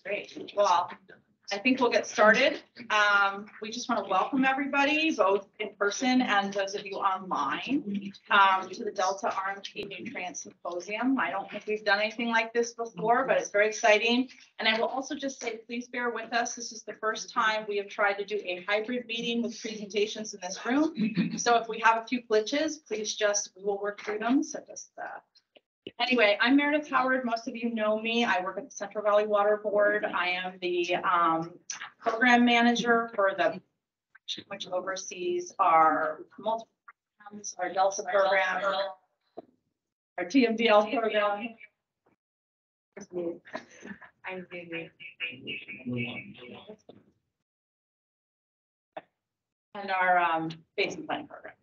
Great. Well, I think we'll get started. Um, we just want to welcome everybody, both in person and those of you online, um, to the Delta RMP Nutrient Symposium. I don't think we've done anything like this before, but it's very exciting. And I will also just say, please bear with us. This is the first time we have tried to do a hybrid meeting with presentations in this room. So if we have a few glitches, please just, we will work through them. So just, uh, Anyway, I'm Meredith Howard. Most of you know me. I work at the Central Valley Water Board. I am the um, program manager for the, which oversees our multiple programs, our Delta program, our TMDL program. I'm. And our um, basin planning program.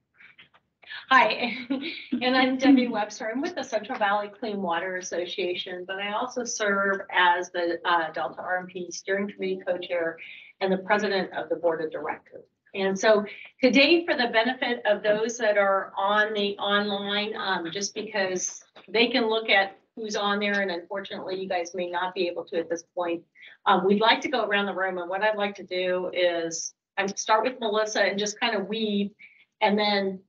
Hi, and I'm Debbie Webster. I'm with the Central Valley Clean Water Association, but I also serve as the uh, Delta RMP Steering Committee Co-Chair and the President of the Board of Directors. And so today, for the benefit of those that are on the online, um, just because they can look at who's on there, and unfortunately, you guys may not be able to at this point. Um, we'd like to go around the room, and what I'd like to do is, I start with Melissa and just kind of weave, and then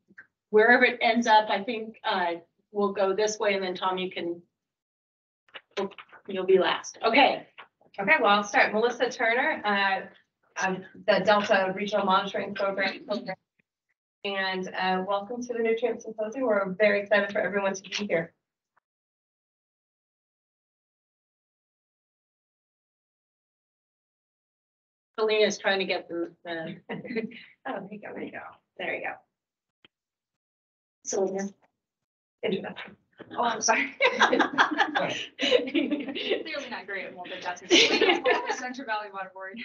wherever it ends up, I think, uh, we'll go this way and then Tom, you can, you'll be last. Okay. Okay, well, I'll start. Melissa Turner, uh, I'm the Delta Regional Monitoring Program. And, uh, welcome to the Nutrient Symposium. We're very excited for everyone to be here. Selena's trying to get the, the, Oh, there you go, there you go. There you go. Selena. Introduction. Oh, I'm sorry. Clearly not great at multitasking. Central Valley Water Board.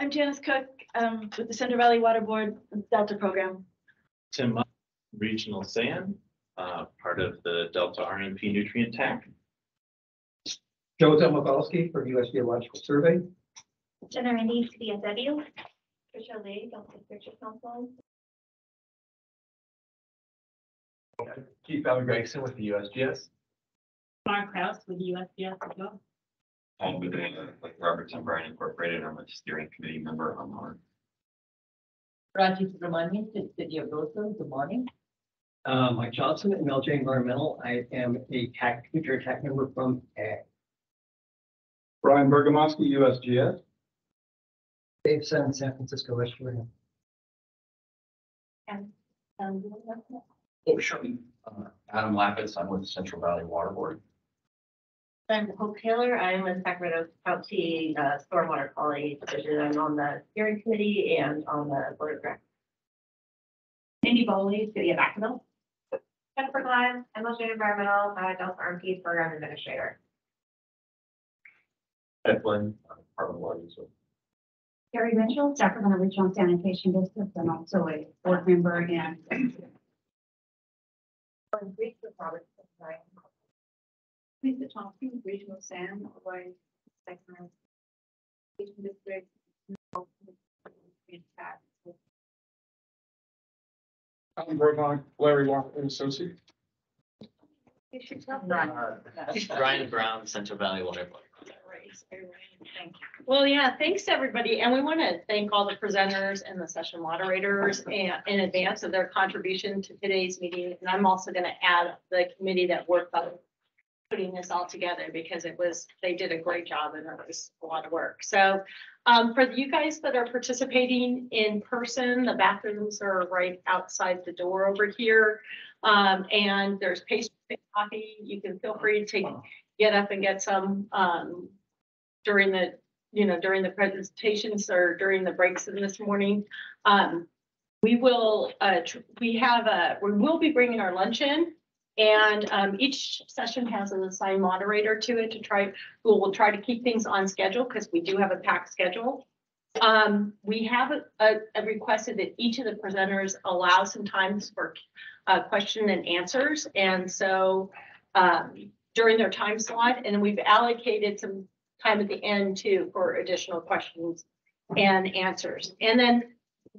I'm Janice Cook, um, with the Central Valley Water Board Delta Program. Tim Mussen, Regional SAN, uh, part of the Delta RMP Nutrient TAC. Joe Domagalski from US Geological Survey. Jenna Rennie, CSW. Tricia Lee, Delta Research Council. Keith Bouma-Gregson with the USGS. Mark Kraus with USGS as well. Paul Medina, like Robertson-Bryan Incorporated, I'm a steering committee member on our. Raji Subramanian, to City of Roseville, good morning. Uh, Mike Johnson, MLJ Environmental. I am a TAC, future TAC member from AG. Brian Bergamaschi, USGS. Dave Senn, San Francisco, West Florida. um, Oh, sure. Uh, Adam Laputz, I'm with the Central Valley Water Board. I'm Hope Taylor. I'm with Sacramento County uh, Stormwater Quality Division. I'm on the steering committee and on the board of directors. Cindy Bowley, City of Vacaville. Jennifer Glenn, MLJ Environmental, uh, Delta RMP Program Administrator. Ed Flynn, uh, part of the water user. Gary Mitchell, Sacramento Regional Sanitation District, and also a board member and. Lisa Thompson, Regional SAN, otherwise Sacramento. Station District. Alan Broadbent, Larry Walker and Associate. Brian Brown, Central Valley Water Board. Well, yeah, thanks, everybody. And we want to thank all the presenters and the session moderators and in advance of their contribution to today's meeting. And I'm also going to add the committee that worked on putting this all together because it was, they did a great job and it was a lot of work. So um, for you guys that are participating in person, the bathrooms are right outside the door over here. Um, and there's pastry coffee. You can feel free to get up and get some um, during the, you know, during the presentations or during the breaks in this morning. Um, we will, uh, we have a, we will be bringing our lunch in. And, um, each session has an assigned moderator to it to try, who will try to keep things on schedule because we do have a packed schedule. Um, we have a, a- a requested that each of the presenters allow some times for, uh, question and answers. And so, um, during their time slot, and we've allocated some time at the end too for additional questions and answers. And then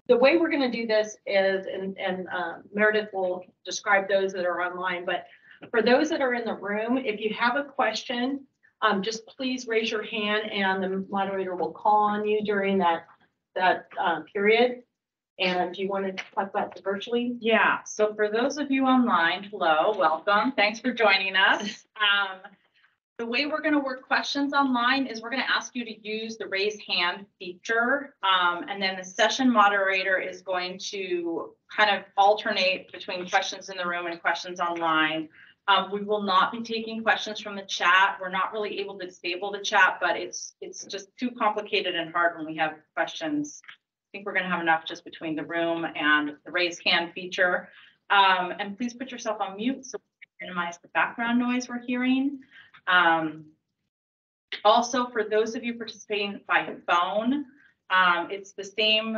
the way we're gonna do this is, and, and uh, Meredith will describe those that are online, but for those that are in the room, if you have a question, um, just please raise your hand and the moderator will call on you during that, that, uh, period. And do you want to talk about the virtually? Yeah, so for those of you online, hello, welcome. Thanks for joining us. Um, the way we're gonna work questions online is we're gonna ask you to use the raise hand feature. Um, and then the session moderator is going to kind of alternate between questions in the room and questions online. Um, we will not be taking questions from the chat. We're not really able to disable the chat, but it's, it's just too complicated and hard when we have questions. I think we're gonna have enough just between the room and the raise hand feature. Um, and please put yourself on mute so we can minimize the background noise we're hearing. Um, also, for those of you participating by phone, um, it's the same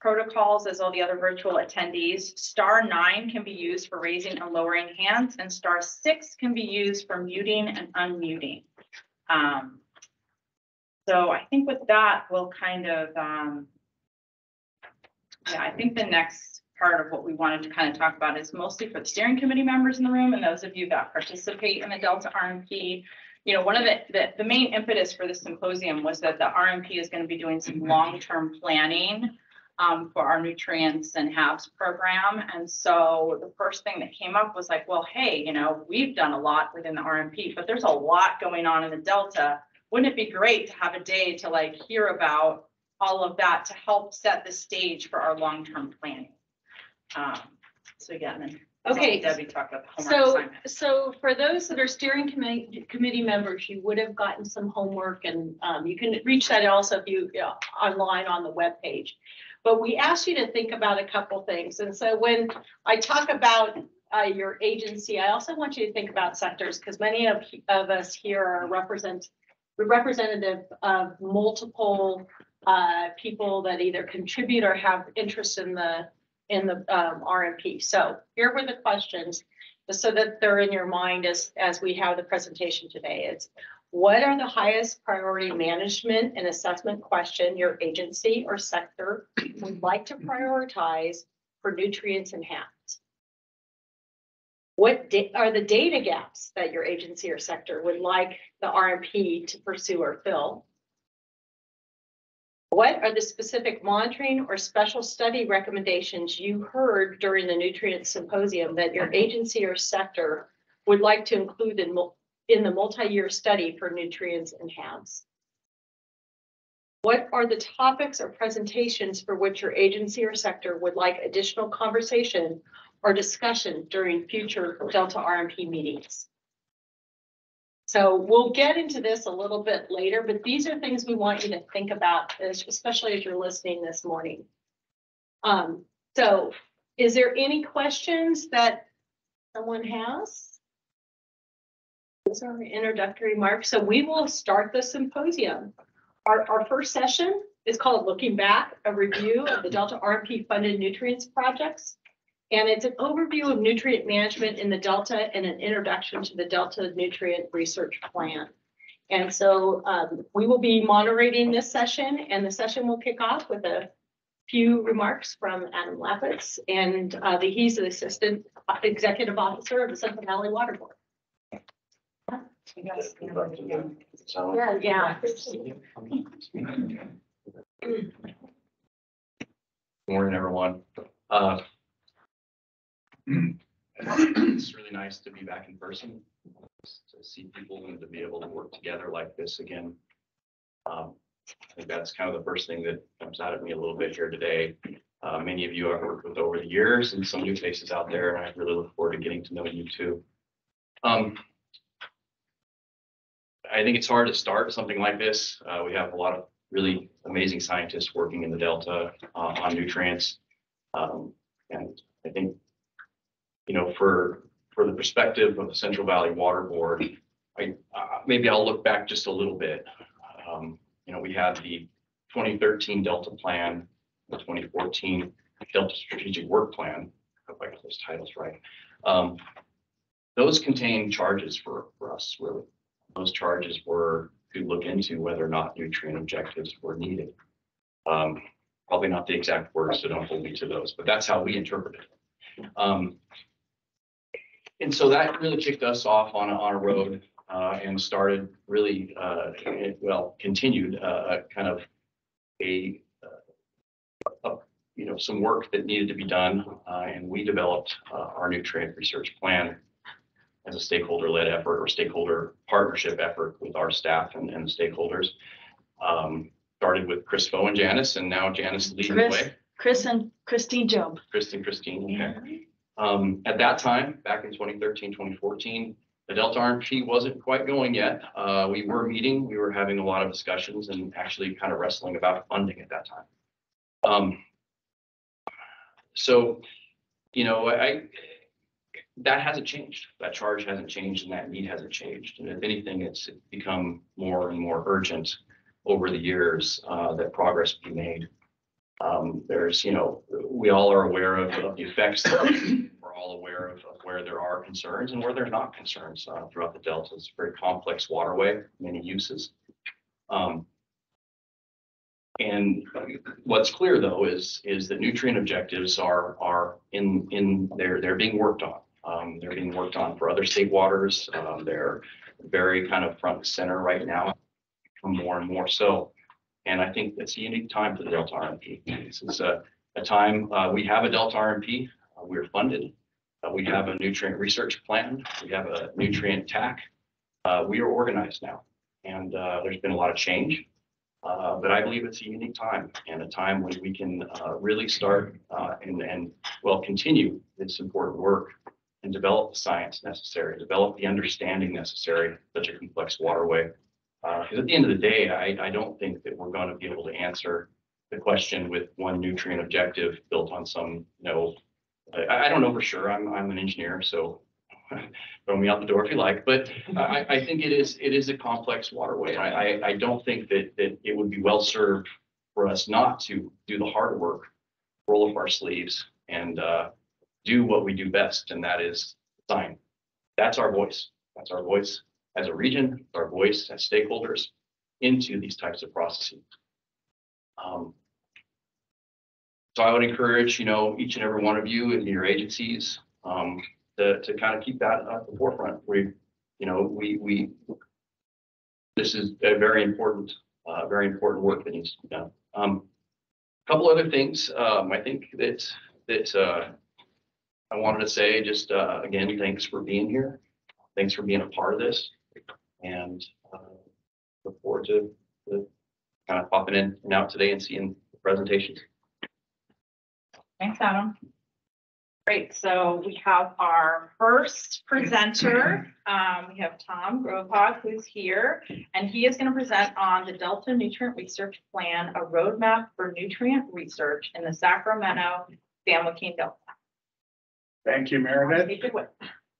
protocols as all the other virtual attendees. Star nine can be used for raising and lowering hands, and star six can be used for muting and unmuting. Um, so I think with that, we'll kind of, um, yeah, I think the next part of what we wanted to kind of talk about is mostly for the steering committee members in the room and those of you that participate in the Delta RMP. You know, one of the, the, the main impetus for this symposium was that the RMP is going to be doing some long-term planning um, for our nutrients and HABs program. And so the first thing that came up was like, well, hey, you know, we've done a lot within the RMP, but there's a lot going on in the Delta. Wouldn't it be great to have a day to like hear about all of that to help set the stage for our long-term planning? Um, so again, then. Okay, Debbie talked about the homework So, assignment. so for those that are steering committee, committee members, you would have gotten some homework and, um, you can reach that also if you, you know, online on the webpage. But we asked you to think about a couple things. And so when I talk about, uh, your agency, I also want you to think about sectors because many of, of us here are represent, representative of multiple, uh, people that either contribute or have interest in the, in the um, RMP. So here were the questions, so that they're in your mind as, as we have the presentation today. It's what are the highest priority management and assessment question your agency or sector would like to prioritize for nutrients and HABs? What are the data gaps that your agency or sector would like the RMP to pursue or fill? What are the specific monitoring or special study recommendations you heard during the nutrient symposium that your agency or sector would like to include in, in the multi-year study for nutrients and HABs? What are the topics or presentations for which your agency or sector would like additional conversation or discussion during future Delta RMP meetings? So we'll get into this a little bit later, but these are things we want you to think about, especially as you're listening this morning. Um, so is there any questions that someone has? Those are our introductory remarks. So we will start the symposium. Our, our first session is called Looking Back, a review of the Delta RMP funded nutrients projects. And it's an overview of nutrient management in the Delta and an introduction to the Delta Nutrient Research Plan. And so um, we will be moderating this session and the session will kick off with a few remarks from Adam Laputz and uh, the, he's the Assistant Executive Officer of the Central Valley Water Board. Yeah, yeah. Morning, everyone. Uh, It's really nice to be back in person, to see people and to be able to work together like this again. Um, I think that's kind of the first thing that comes out of me a little bit here today. Uh, Many of you I've worked with over the years and some new faces out there, and I really look forward to getting to know you too. Um, I think it's hard to start something like this. Uh, we have a lot of really amazing scientists working in the Delta uh, on nutrients. Um, and I think, you know, for, for the perspective of the Central Valley Water Board, I, uh, maybe I'll look back just a little bit. Um, you know, we had the twenty thirteen Delta Plan, the twenty fourteen Delta Strategic Work Plan. I hope I got those titles right. Um, those contain charges for, for us, really. Those charges were to look into whether or not nutrient objectives were needed. Um, probably not the exact words, so don't hold me to those, but that's how we interpret it. Um, and so that really kicked us off on a, on a road, uh, and started really, uh, it- well, continued, uh, a kind of a, uh, a- you know, some work that needed to be done, uh, and we developed, uh, our trade research plan as a stakeholder-led effort or stakeholder partnership effort with our staff and, and stakeholders. Um, started with Chris Foe and Janice, and now Janice leading the Chris. way. Chris and Christine Joab. Kristen, Christine, okay. Um, at that time, back in 2013, 2014, the Delta RMP wasn't quite going yet. Uh, we were meeting, we were having a lot of discussions and actually kind of wrestling about funding at that time. Um, so, you know, I, that hasn't changed. That charge hasn't changed and that need hasn't changed. And if anything, it's become more and more urgent over the years, uh, that progress be made. Um, there's, you know, we all are aware of, of the effects. We're all aware of, of where there are concerns and where there are not concerns, uh, throughout the Delta. It's a very complex waterway, many uses. Um, and what's clear though is, is that nutrient objectives are, are in, in, they're, they're being worked on. Um, they're being worked on for other state waters. Um, they're very kind of front and center right now, more and more so. And I think it's a unique time for the Delta RMP. This is a, a time, uh, we have a Delta RMP, uh, we're funded. Uh, we have a nutrient research plan, we have a nutrient TAC. Uh, we are organized now and, uh, there's been a lot of change. Uh, but I believe it's a unique time and a time when we can, uh, really start, uh, and, and, well, continue this important work and develop the science necessary, develop the understanding necessary, such a complex waterway. Because at the end of the day, I, I don't think that we're gonna be able to answer the question with one nutrient objective built on some, you know, I, I don't know for sure. I'm, I'm an engineer, so throw me out the door if you like, but I, I think it is, it is a complex waterway. I, I, I don't think that, that it would be well served for us not to do the hard work, roll up our sleeves and, uh, do what we do best, and that is design. That's our voice. That's our voice as a region, our voice as stakeholders into these types of processes. Um, So I would encourage, you know, each and every one of you in your agencies, um, to, to kind of keep that at the forefront. We, you know, we, we, this is a very important, uh, very important work that needs to be done. Um, couple other things, um, I think that, that, uh, I wanted to say just, uh, again, thanks for being here. Thanks for being a part of this and, uh, look forward to, to kind of popping in and out today and seeing the presentations. Thanks, Adam. Great, so we have our first presenter. Um, we have Tom Grovhoug, who's here, and he is gonna present on the Delta Nutrient Research Plan, a roadmap for nutrient research in the Sacramento San Joaquin Delta. Thank you, Meredith.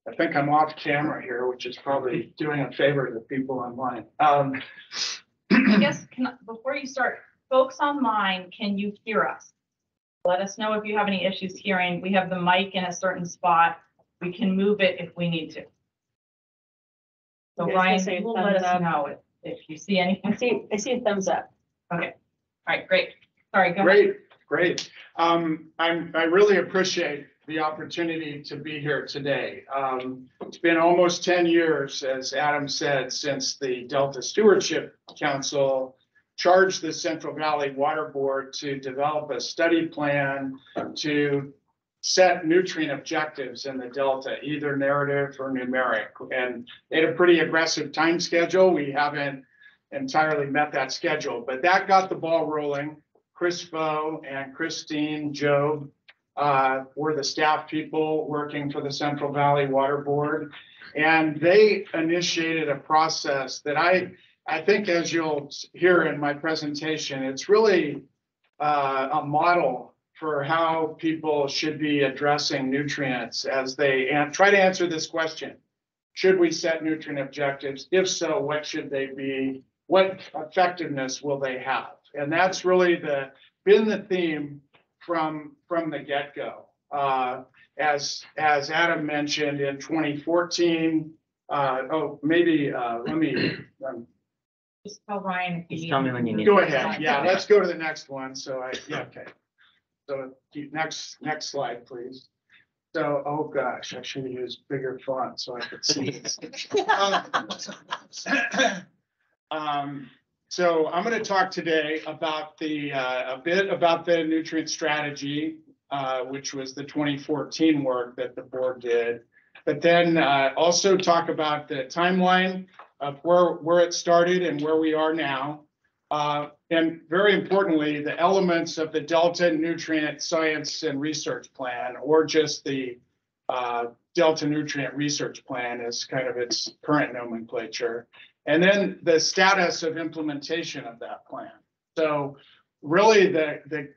I think I'm off camera here, which is probably doing a favor to the people online. Um, I guess, I- before you start, folks online, can you hear us? Let us know if you have any issues hearing. We have the mic in a certain spot. We can move it if we need to. So You guys can say Ryan, will let thumbs us up. know if, if you see anything. I see, I see a thumbs up. Okay, all right, great. Sorry, go ahead. Great, great. Um, I'm, I really appreciate the opportunity to be here today. Um, it's been almost ten years, as Adam said, since the Delta Stewardship Council charged the Central Valley Water Board to develop a study plan to set nutrient objectives in the Delta, either narrative or numeric. And they had a pretty aggressive time schedule. We haven't entirely met that schedule, but that got the ball rolling. Chris Foe and Christine Joab uh, were the staff people working for the Central Valley Water Board. And they initiated a process that I, I think as you'll hear in my presentation, it's really uh, a model for how people should be addressing nutrients as they try to answer this question. Should we set nutrient objectives? If so, what should they be? What effectiveness will they have? And that's really the, been the theme from, from the get-go. Uh, as, as Adam mentioned in twenty fourteen, uh, oh, maybe, uh, let me, um, Just tell Ryan if you Just tell me when you need. Go ahead, yeah, let's go to the next one, so I, yeah, okay. So, keep- next, next slide, please. So, oh gosh, I should have used bigger font so I could see. this. Um, so I'm gonna talk today about the, uh, a bit about the nutrient strategy, uh, which was the twenty fourteen work that the board did. But then, uh, also talk about the timeline of where, where it started and where we are now. Uh, and very importantly, the elements of the Delta Nutrient Science and Research Plan, or just the uh, Delta Nutrient Research Plan is kind of its current nomenclature. And then the status of implementation of that plan. So really the, the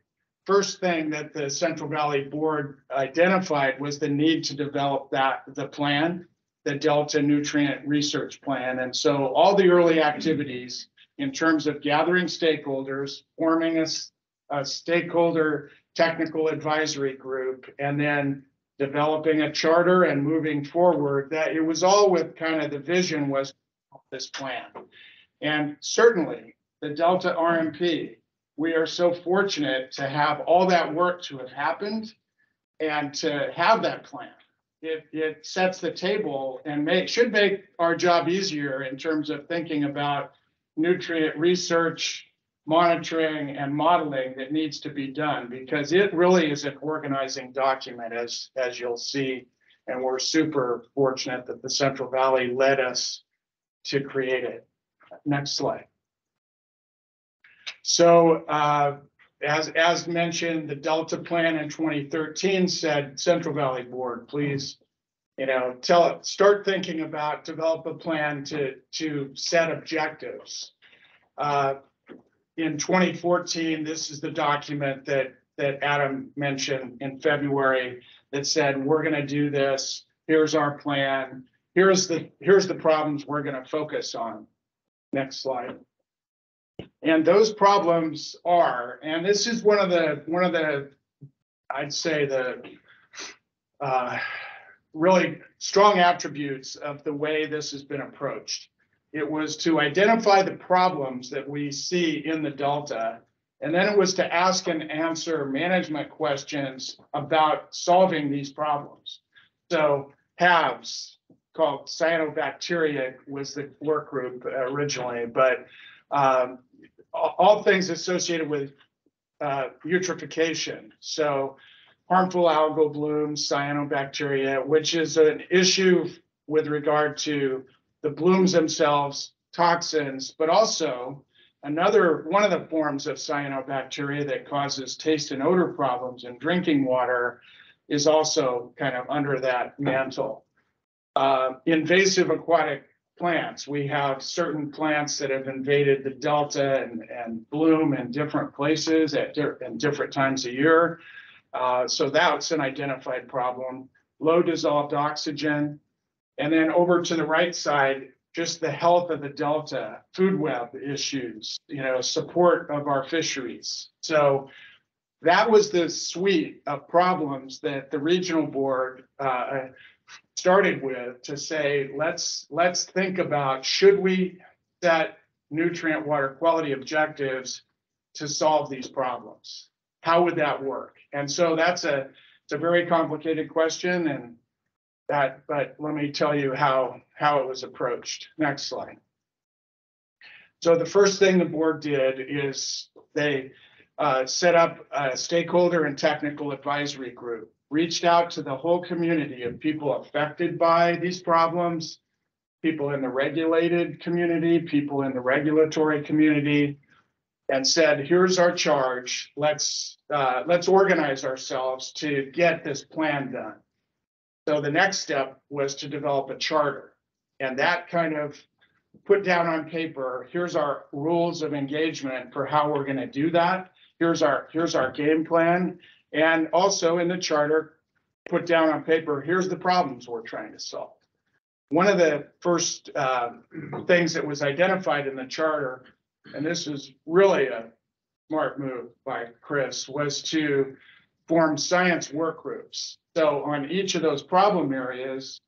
first thing that the Central Valley Board identified was the need to develop that, the plan, the Delta Nutrient Research Plan. And so all the early activities in terms of gathering stakeholders, forming a stakeholder technical advisory group, and then developing a charter and moving forward, that it was all with kind of the vision was this plan. And certainly the Delta RMP, we are so fortunate to have all that work to have happened and to have that plan. It, it sets the table and make, should make our job easier in terms of thinking about nutrient research, monitoring and modeling that needs to be done because it really is an organizing document as, as you'll see. And we're super fortunate that the Central Valley led us to create it. Next slide. So, uh, as, as mentioned, the Delta Plan in twenty thirteen said, Central Valley Board, please, you know, tell it, start thinking about, develop a plan to, to set objectives. Uh, in twenty fourteen, this is the document that, that Adam mentioned in February that said, we're gonna do this, here's our plan, here's the, here's the problems we're gonna focus on. Next slide. And those problems are, and this is one of the, one of the, I'd say the uh, really strong attributes of the way this has been approached. It was to identify the problems that we see in the Delta. And then it was to ask and answer management questions about solving these problems. So HABs, called cyanobacteria was the work group originally, but um, all, all things associated with uh, eutrophication. So harmful algal blooms, cyanobacteria, which is an issue with regard to the blooms themselves, toxins, but also another, one of the forms of cyanobacteria that causes taste and odor problems in drinking water is also kind of under that mantle. Uh, invasive aquatic plants, we have certain plants that have invaded the delta and, and bloom in different places at di- different times a year. Uh, so that's an identified problem. Low dissolved oxygen. And then over to the right side, just the health of the delta, food web issues, you know, support of our fisheries. So that was the suite of problems that the regional board uh, started with to say, let's, let's think about, should we set nutrient water quality objectives to solve these problems? How would that work? And so that's a, it's a very complicated question and that, but let me tell you how, how it was approached. Next slide. So the first thing the board did is they uh, set up a stakeholder and technical advisory group, reached out to the whole community of people affected by these problems, people in the regulated community, people in the regulatory community, and said, here's our charge. Let's, uh, let's organize ourselves to get this plan done. So the next step was to develop a charter. And that kind of put down on paper, here's our rules of engagement for how we're gonna do that. Here's our, here's our game plan. And also in the charter, put down on paper, here's the problems we're trying to solve. One of the first uh, things that was identified in the charter, and this is really a smart move by Chris, was to form science work groups. So on each of those problem areas,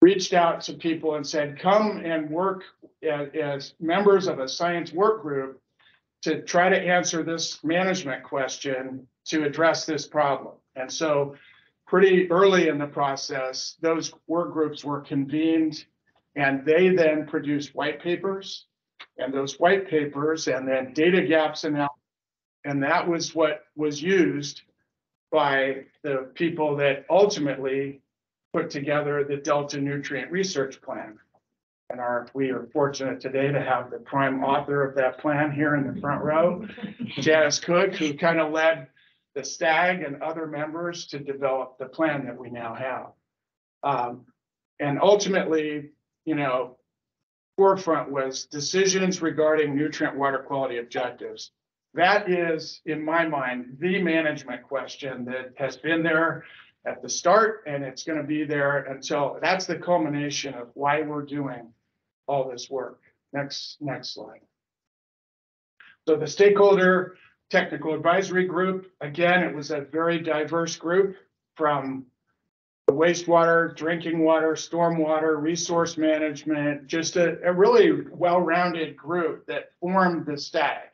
reached out to people and said, come and work as, as members of a science work group to try to answer this management question to address this problem. And so pretty early in the process, those work groups were convened and they then produced white papers. And those white papers and then data gaps and and that was what was used by the people that ultimately put together the Delta Nutrient Research Plan. And our, we are fortunate today to have the prime author of that plan here in the front row, Janice Cook, who kind of led the STAG and other members to develop the plan that we now have. Um, and ultimately, you know, forefront was decisions regarding nutrient water quality objectives. That is, in my mind, the management question that has been there at the start and it's going to be there until that's the culmination of why we're doing all this work. Next, next slide. So the stakeholder technical advisory group, again, it was a very diverse group from wastewater, drinking water, stormwater, resource management, just a, a really well-rounded group that formed the STAG.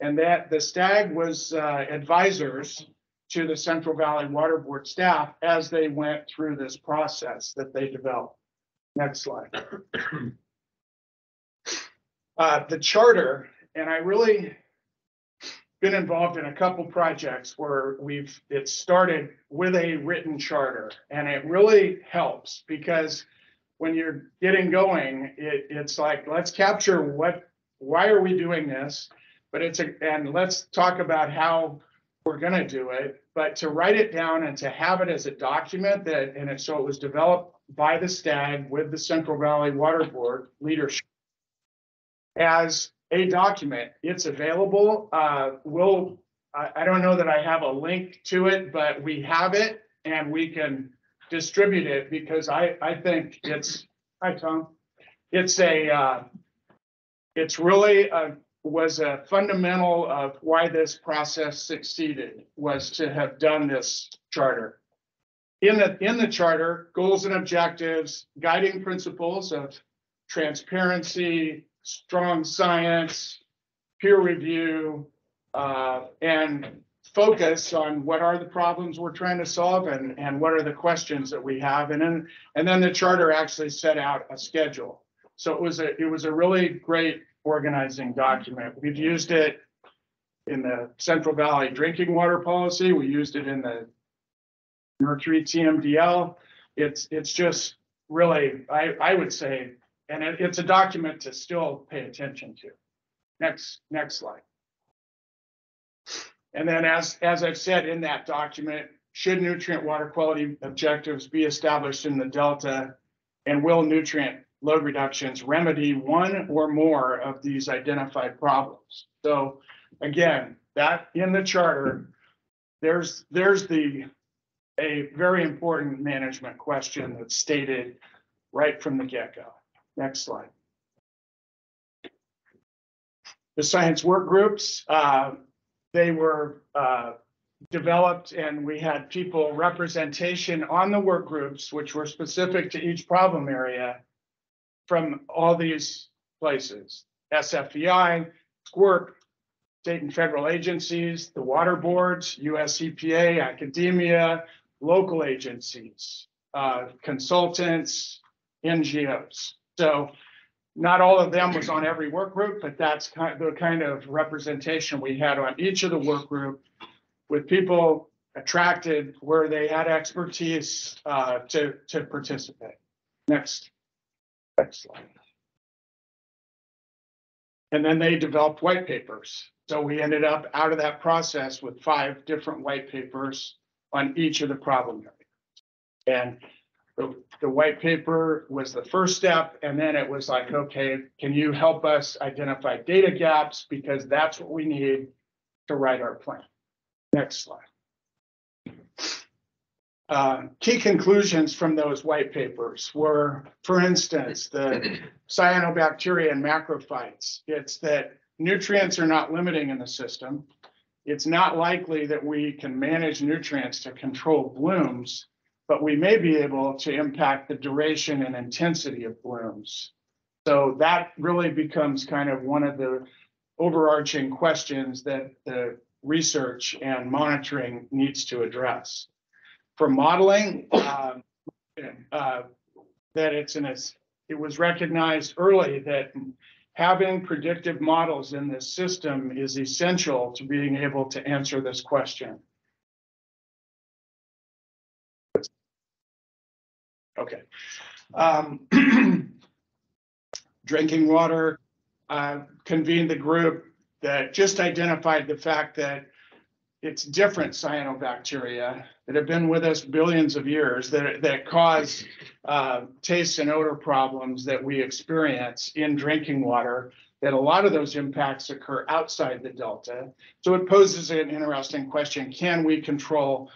And that the STAG was uh, advisors to the Central Valley Water Board staff as they went through this process that they developed. Next slide. Uh, the charter, and I really been involved in a couple projects where we've, it started with a written charter. And it really helps because when you're getting going, it, it's like, let's capture what, why are we doing this? But it's a, and let's talk about how we're gonna do it. But to write it down and to have it as a document that, and it, so it was developed by the STAG with the Central Valley Water Board leadership as a document. It's available. Uh, we'll, I, I don't know that I have a link to it, but we have it and we can distribute it because I, I think it's, hi, Tom. It's a, uh, it's really a, was a fundamental of why this process succeeded was to have done this charter. In the, in the charter, goals and objectives, guiding principles of transparency, strong science, peer review, uh, and focus on what are the problems we're trying to solve and, and what are the questions that we have. And then, and then the charter actually set out a schedule. So it was a, it was a really great organizing document. We've used it in the Central Valley Drinking Water Policy. We used it in the Mercury TMDL. It's, it's just really, I, I would say, and it, it's a document to still pay attention to. Next, next slide. And then as, as I've said in that document, should nutrient water quality objectives be established in the Delta? And will nutrient load reductions remedy one or more of these identified problems? So again, that in the charter, there's, there's the, a very important management question that's stated right from the get-go. Next slide. The science work groups, uh, they were uh, developed and we had people representation on the work groups, which were specific to each problem area from all these places, SFEI, SCCWRP, state and federal agencies, the water boards, US EPA, academia, local agencies, uh, consultants, NGOs. So not all of them was on every work group, but that's kind of the kind of representation we had on each of the work group with people attracted where they had expertise uh, to, to participate. Next, next slide. And then they developed white papers. So we ended up out of that process with five different white papers on each of the problem areas. And the, the white paper was the first step, and then it was like, okay, can you help us identify data gaps? Because that's what we need to write our plan. Next slide. Uh, key conclusions from those white papers were, for instance, the cyanobacteria and macrophytes. It's that nutrients are not limiting in the system. It's not likely that we can manage nutrients to control blooms but we may be able to impact the duration and intensity of blooms. So that really becomes kind of one of the overarching questions that the research and monitoring needs to address. for modeling, um, uh, that it's in a, it was recognized early that having predictive models in this system is essential to being able to answer this question. Okay. Um, Drinking water, uh, convened the group that just identified the fact that it's different cyanobacteria that have been with us billions of years that, that cause uh, taste and odor problems that we experience in drinking water, that a lot of those impacts occur outside the delta. So it poses an interesting question. Can we control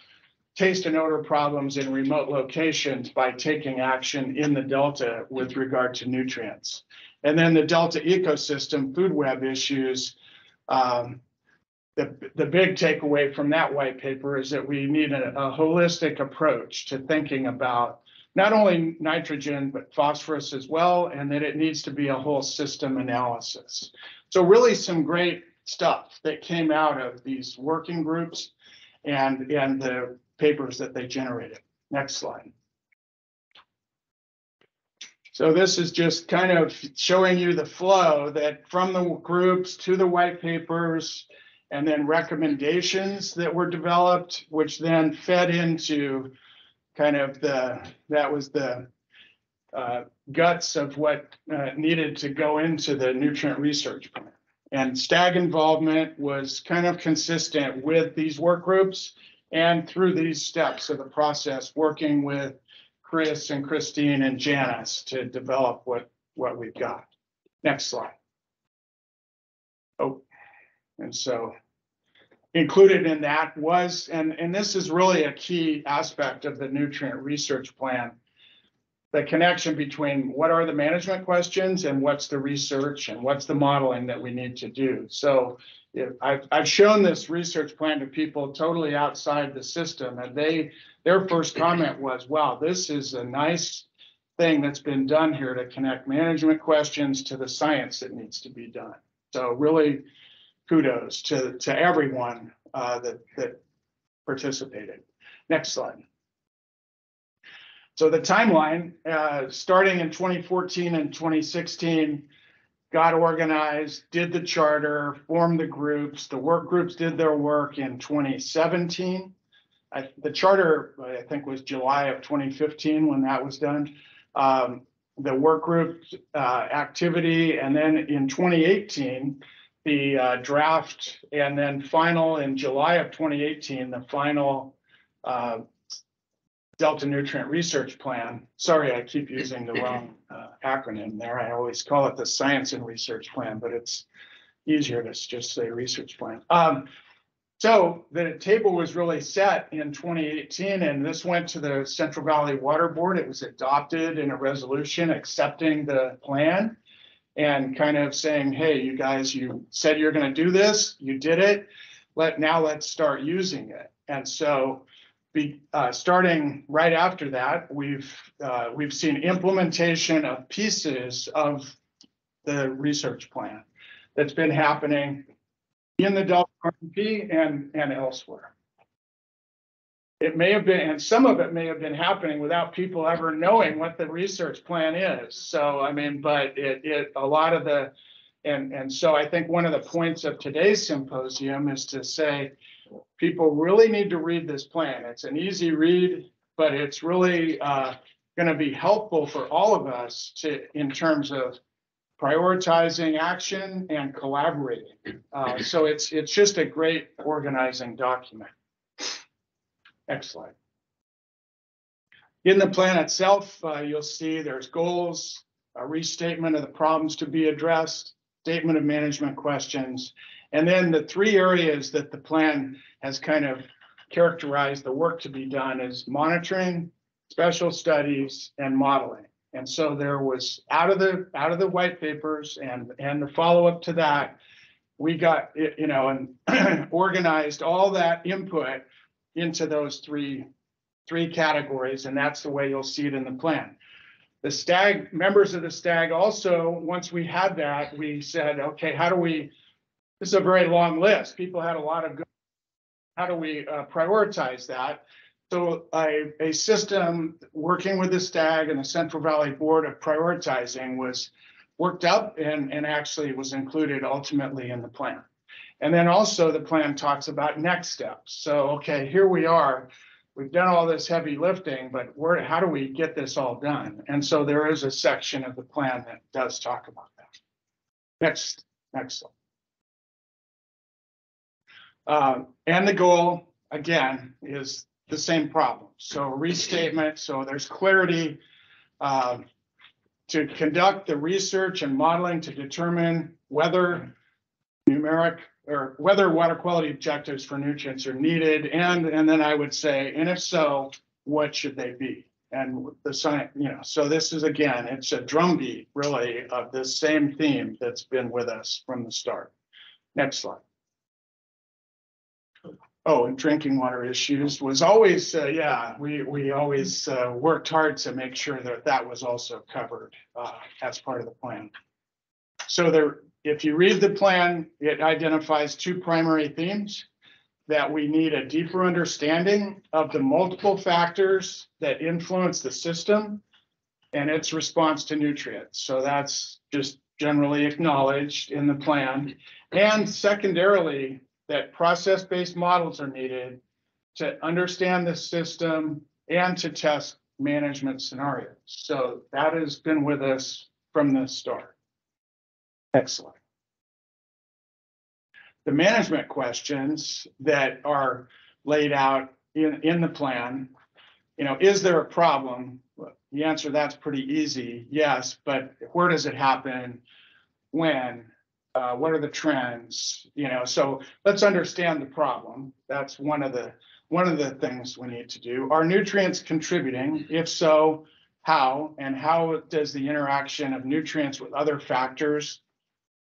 taste and odor problems in remote locations by taking action in the delta with regard to nutrients? And then the delta ecosystem food web issues. Um, the, the big takeaway from that white paper is that we need a, a holistic approach to thinking about not only nitrogen, but phosphorus as well, and that it needs to be a whole system analysis. So really some great stuff that came out of these working groups and, and the papers that they generated. Next slide. So this is just kind of showing you the flow that from the groups to the white papers and then recommendations that were developed, which then fed into kind of the, that was the uh, guts of what uh, needed to go into the nutrient research plan. And STAG involvement was kind of consistent with these work groups and through these steps of the process, working with Chris and Christine and Janice to develop what, what we've got. Next slide. Oh, and so included in that was, and, and this is really a key aspect of the nutrient research plan, the connection between what are the management questions and what's the research and what's the modeling that we need to do. So if I've, I've shown this research plan to people totally outside the system and they, their first comment was, wow, this is a nice thing that's been done here to connect management questions to the science that needs to be done. So really kudos to, to everyone uh, that, that participated. Next slide. So the timeline, uh, starting in 2014 and 2016, got organized, did the charter, formed the groups. The work groups did their work in 2017. I, the charter, I think, was July of 2015 when that was done. Um, the work group uh, activity, and then in 2018, the uh, draft, and then final in July of 2018, the final uh, Delta Nutrient Research Plan. Sorry, I keep using the wrong uh, acronym there. I always call it the Science and Research Plan, but it's easier to just say research plan. Um, so the table was really set in 2018, and this went to the Central Valley Water Board. It was adopted in a resolution accepting the plan and kind of saying, hey, you guys, you said you're going to do this, you did it. Let now let's start using it. And so be, uh, starting right after that, we've uh, we've seen implementation of pieces of the research plan that's been happening in the Delta RMP and and elsewhere. It may have been, and some of it may have been happening without people ever knowing what the research plan is. So I mean, but it it a lot of the and and so I think one of the points of today's symposium is to say people really need to read this plan. It's an easy read, but it's really uh, going to be helpful for all of us to in terms of prioritizing action and collaborating. Uh, so it's it's just a great organizing document. Next slide. In the plan itself, uh, you'll see there's goals, a restatement of the problems to be addressed, statement of management questions, and then the three areas that the plan has kind of characterized the work to be done is monitoring, special studies, and modeling. And so there was out of the out of the white papers and and the follow up to that, we got you know and organized all that input into those three three categories, and that's the way you'll see it in the plan. The STAG members of the STAG also, once we had that, we said, okay, how do we? This is a very long list. People had a lot of good. How do we uh, prioritize that? So a, a system working with the STAG and the Central Valley Board of Prioritizing was worked up and, and actually was included ultimately in the plan. And then also the plan talks about next steps. So, okay, here we are. We've done all this heavy lifting, but where, how do we get this all done? And so there is a section of the plan that does talk about that. Next, next slide. Uh, and the goal, again, is the same problem. So restatement, so there's clarity. uh, To conduct the research and modeling to determine whether numeric or whether water quality objectives for nutrients are needed. And, and then I would say, and if so, what should they be? And the science, you know, so this is again, it's a drumbeat really of this same theme that's been with us from the start. Next slide. Oh, and drinking water issues was always, uh, yeah, we, we always, uh, worked hard to make sure that that was also covered, uh, as part of the plan. So there, if you read the plan, it identifies two primary themes. That we need a deeper understanding of the multiple factors that influence the system. And its response to nutrients. So that's just generally acknowledged in the plan. And secondarily, that process-based models are needed to understand the system and to test management scenarios. So that has been with us from the start. Excellent. The management questions that are laid out in, in the plan, you know, is there a problem? The answer that's pretty easy, yes, but where does it happen? When? Uh, what are the trends? You know, so let's understand the problem. That's one of the, one of the things we need to do. Are nutrients contributing? If so, how? And how does the interaction of nutrients with other factors?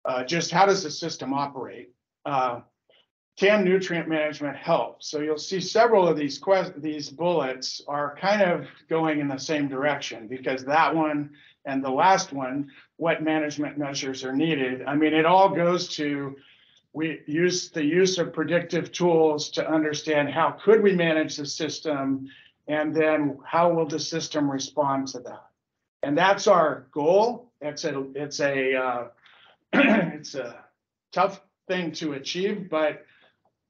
Uh, just how does the system operate? Uh, can nutrient management help? So you'll see several of these quest, these bullets are kind of going in the same direction because that one and the last one, what management measures are needed. I mean, it all goes to we use the use of predictive tools to understand how could we manage the system and then how will the system respond to that? And that's our goal. It's a it's a uh, it's a tough thing to achieve, but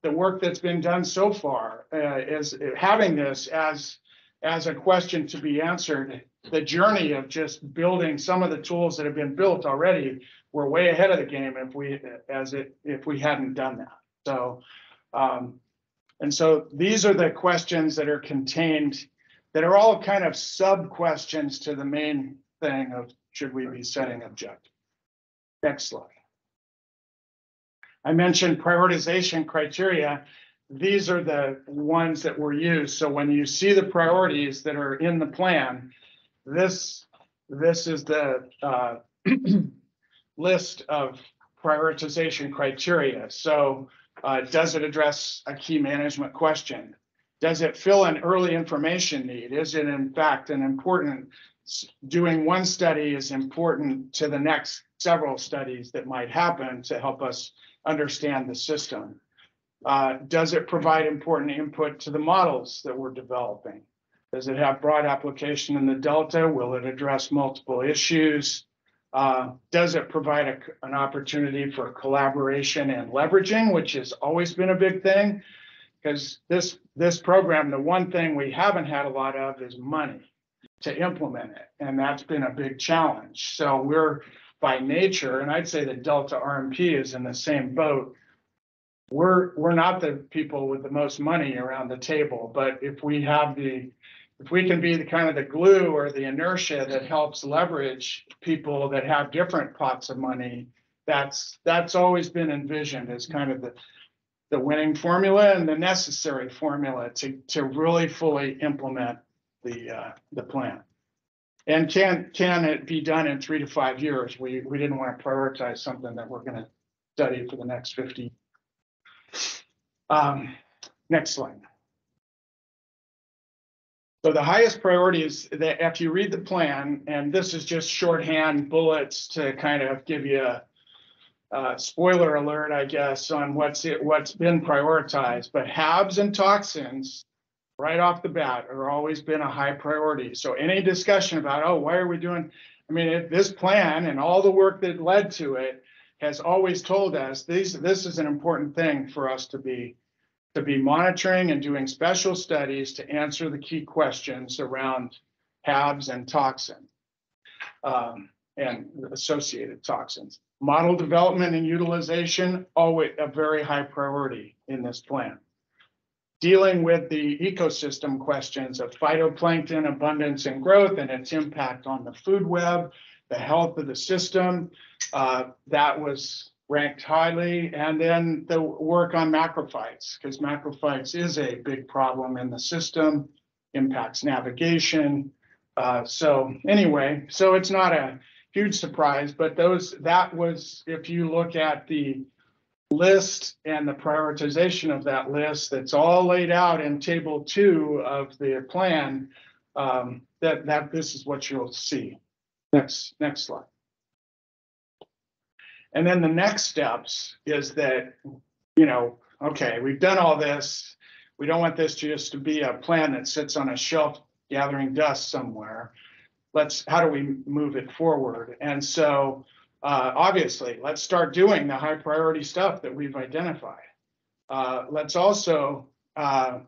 the work that's been done so far uh, is having this as as a question to be answered. The journey of just building some of the tools that have been built already, we're way ahead of the game if we as it if we hadn't done that. So, um, and so these are the questions that are contained that are all kind of sub questions to the main thing of should we be setting objectives. Next slide. I mentioned prioritization criteria. These are the ones that were used. So when you see the priorities that are in the plan, this, this is the uh, list of prioritization criteria. So uh, does it address a key management question? Does it fill an early information need? Is it in fact an important, doing one study is important to the next several studies that might happen to help us understand the system? Uh, does it provide important input to the models that we're developing? Does it have broad application in the Delta? Will it address multiple issues? Uh, does it provide a, an opportunity for collaboration and leveraging, which has always been a big thing? Because this, this program, the one thing we haven't had a lot of is money to implement it. And that's been a big challenge. So we're by nature, and I'd say the Delta RMP is in the same boat. We're, we're not the people with the most money around the table, but if we have the, if we can be the kind of the glue or the inertia that helps leverage people that have different pots of money, that's, that's always been envisioned as kind of the, the winning formula and the necessary formula to, to really fully implement the, uh, the plan. And can, can it be done in three to five years? We, we didn't want to prioritize something that we're gonna study for the next fifty. Um, next slide. So the highest priority is that after you read the plan, and this is just shorthand bullets to kind of give you a uh, spoiler alert, I guess, on what's it, what's been prioritized, but HABs and toxins right off the bat are always been a high priority. So any discussion about, oh, why are we doing? I mean, this plan and all the work that led to it has always told us these, this is an important thing for us to be, to be monitoring and doing special studies to answer the key questions around HABs and toxin. um, and associated toxins. Model development and utilization, always a very high priority in this plan. Dealing with the ecosystem questions of phytoplankton abundance and growth and its impact on the food web, the health of the system, uh, that was ranked highly. And then the work on macrophytes, because macrophytes is a big problem in the system, impacts navigation. Uh, so anyway, so it's not a huge surprise, but those, that was, if you look at the list and the prioritization of that list, that's all laid out in table two of the plan, um, that, that this is what you'll see. Next, next slide. And then the next steps is that, you know, okay, we've done all this. We don't want this just to be a plan that sits on a shelf gathering dust somewhere. Let's, how do we move it forward? And so, uh, obviously, let's start doing the high priority stuff that we've identified. Uh, let's also, uh,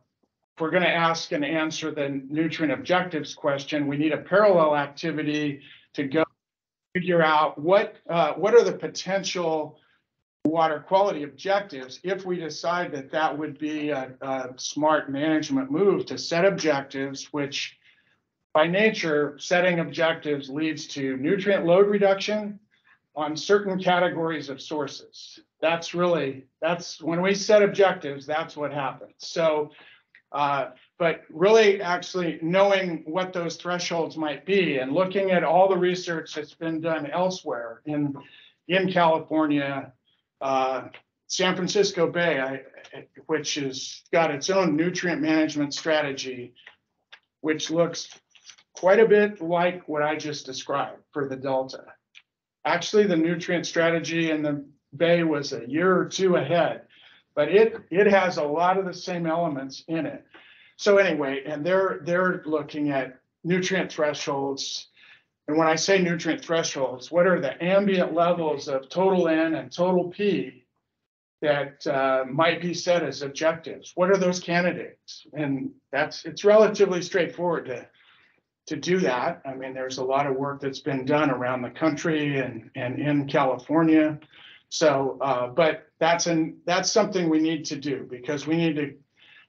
if we're gonna ask and answer the nutrient objectives question, we need a parallel activity to go figure out what, uh, what are the potential water quality objectives if we decide that that would be a, a smart management move to set objectives, which by nature, setting objectives leads to nutrient load reduction on certain categories of sources. That's really, that's when we set objectives, that's what happens. So, uh, but really actually knowing what those thresholds might be and looking at all the research that's been done elsewhere in, in California, uh, San Francisco Bay, I, which has got its own nutrient management strategy, which looks quite a bit like what I just described for the Delta. Actually, the nutrient strategy in the Bay was a year or two ahead, but it, it has a lot of the same elements in it. So anyway, and they're, they're looking at nutrient thresholds. And when I say nutrient thresholds, what are the ambient levels of total N and total P that uh, might be set as objectives? What are those candidates? And that's, it's relatively straightforward to, to do that. I mean, there's a lot of work that's been done around the country and, and in California. So, uh, but that's an, that's something we need to do because we need to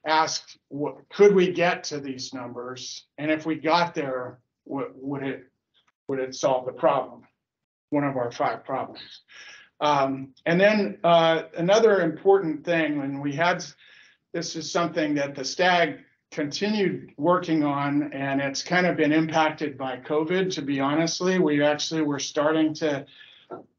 ask, what, could we get to these numbers? And if we got there, would, would it, would it solve the problem? One of our five problems. Um, and then, uh, another important thing, when we had, this is something that the STAG continued working on, and it's kind of been impacted by COVID, to be honestly. We actually were starting to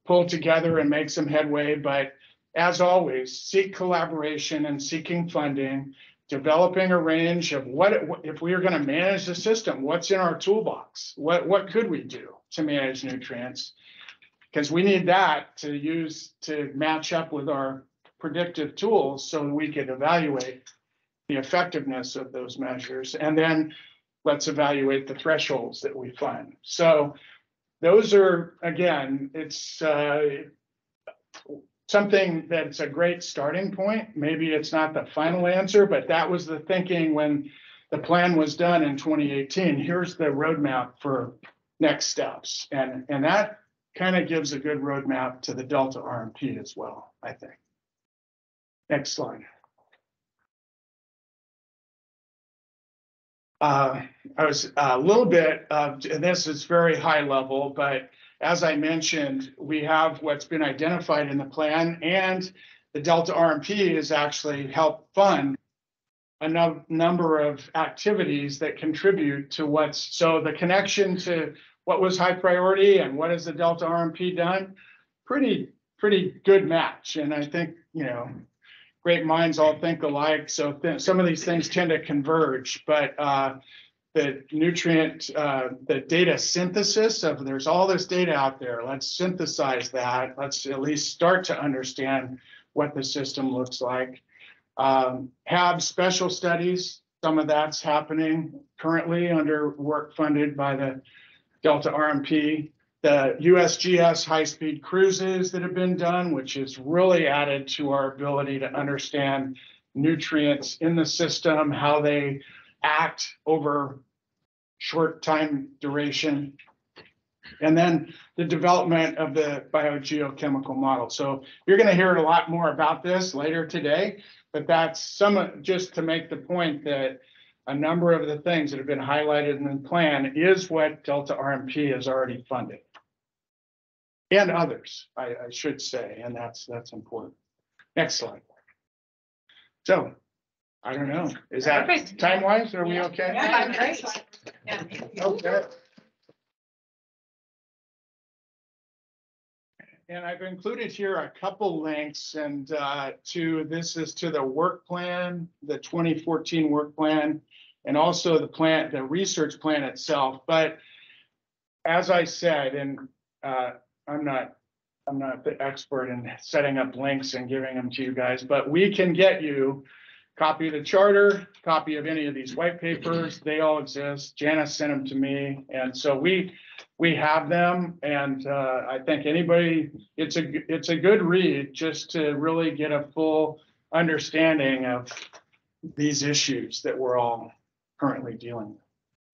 pull together and make some headway, but as always, seek collaboration and seeking funding, developing a range of what, if we are gonna manage the system, what's in our toolbox? What, what could we do to manage nutrients? Because we need that to use to match up with our predictive tools so we could evaluate the effectiveness of those measures. And then let's evaluate the thresholds that we find. So those are, again, it's uh, something that's a great starting point. Maybe it's not the final answer, but that was the thinking when the plan was done in 2018. Here's the roadmap for next steps. And, and that kind of gives a good roadmap to the Delta RMP as well, I think. Next slide. Uh, I was a little bit, uh, and this is very high level, but as I mentioned, we have what's been identified in the plan and the Delta RMP has actually helped fund a num- number of activities that contribute to what's, so the connection to what was high priority and what has the Delta RMP done? Pretty, pretty good match. And I think, you know, great minds all think alike. So th- some of these things tend to converge, but uh, the nutrient, uh, the data synthesis of there's all this data out there. Let's synthesize that. Let's at least start to understand what the system looks like. Um, have special studies, some of that's happening currently under work funded by the Delta RMP. The USGS high-speed cruises that have been done, which has really added to our ability to understand nutrients in the system, how they act over short time duration. And then the development of the biogeochemical model. So you're gonna hear a lot more about this later today, but that's some, just to make the point that a number of the things that have been highlighted in the plan is what Delta RMP has already funded. And others, I, I should say, and that's, that's important. Next slide. So, I don't know, is that Perfect. time wise, are we okay? Yeah, great. Okay. And I've included here a couple links and uh, to, this is to the work plan, the twenty fourteen work plan. And also the plant, the research plan itself, but as I said, and uh, I'm not, I'm not the expert in setting up links and giving them to you guys, but we can get you copy of the charter, copy of any of these white papers, they all exist. Janice sent them to me, and so we, we have them, and uh, I think anybody, it's a, it's a good read just to really get a full understanding of these issues that we're all currently dealing with.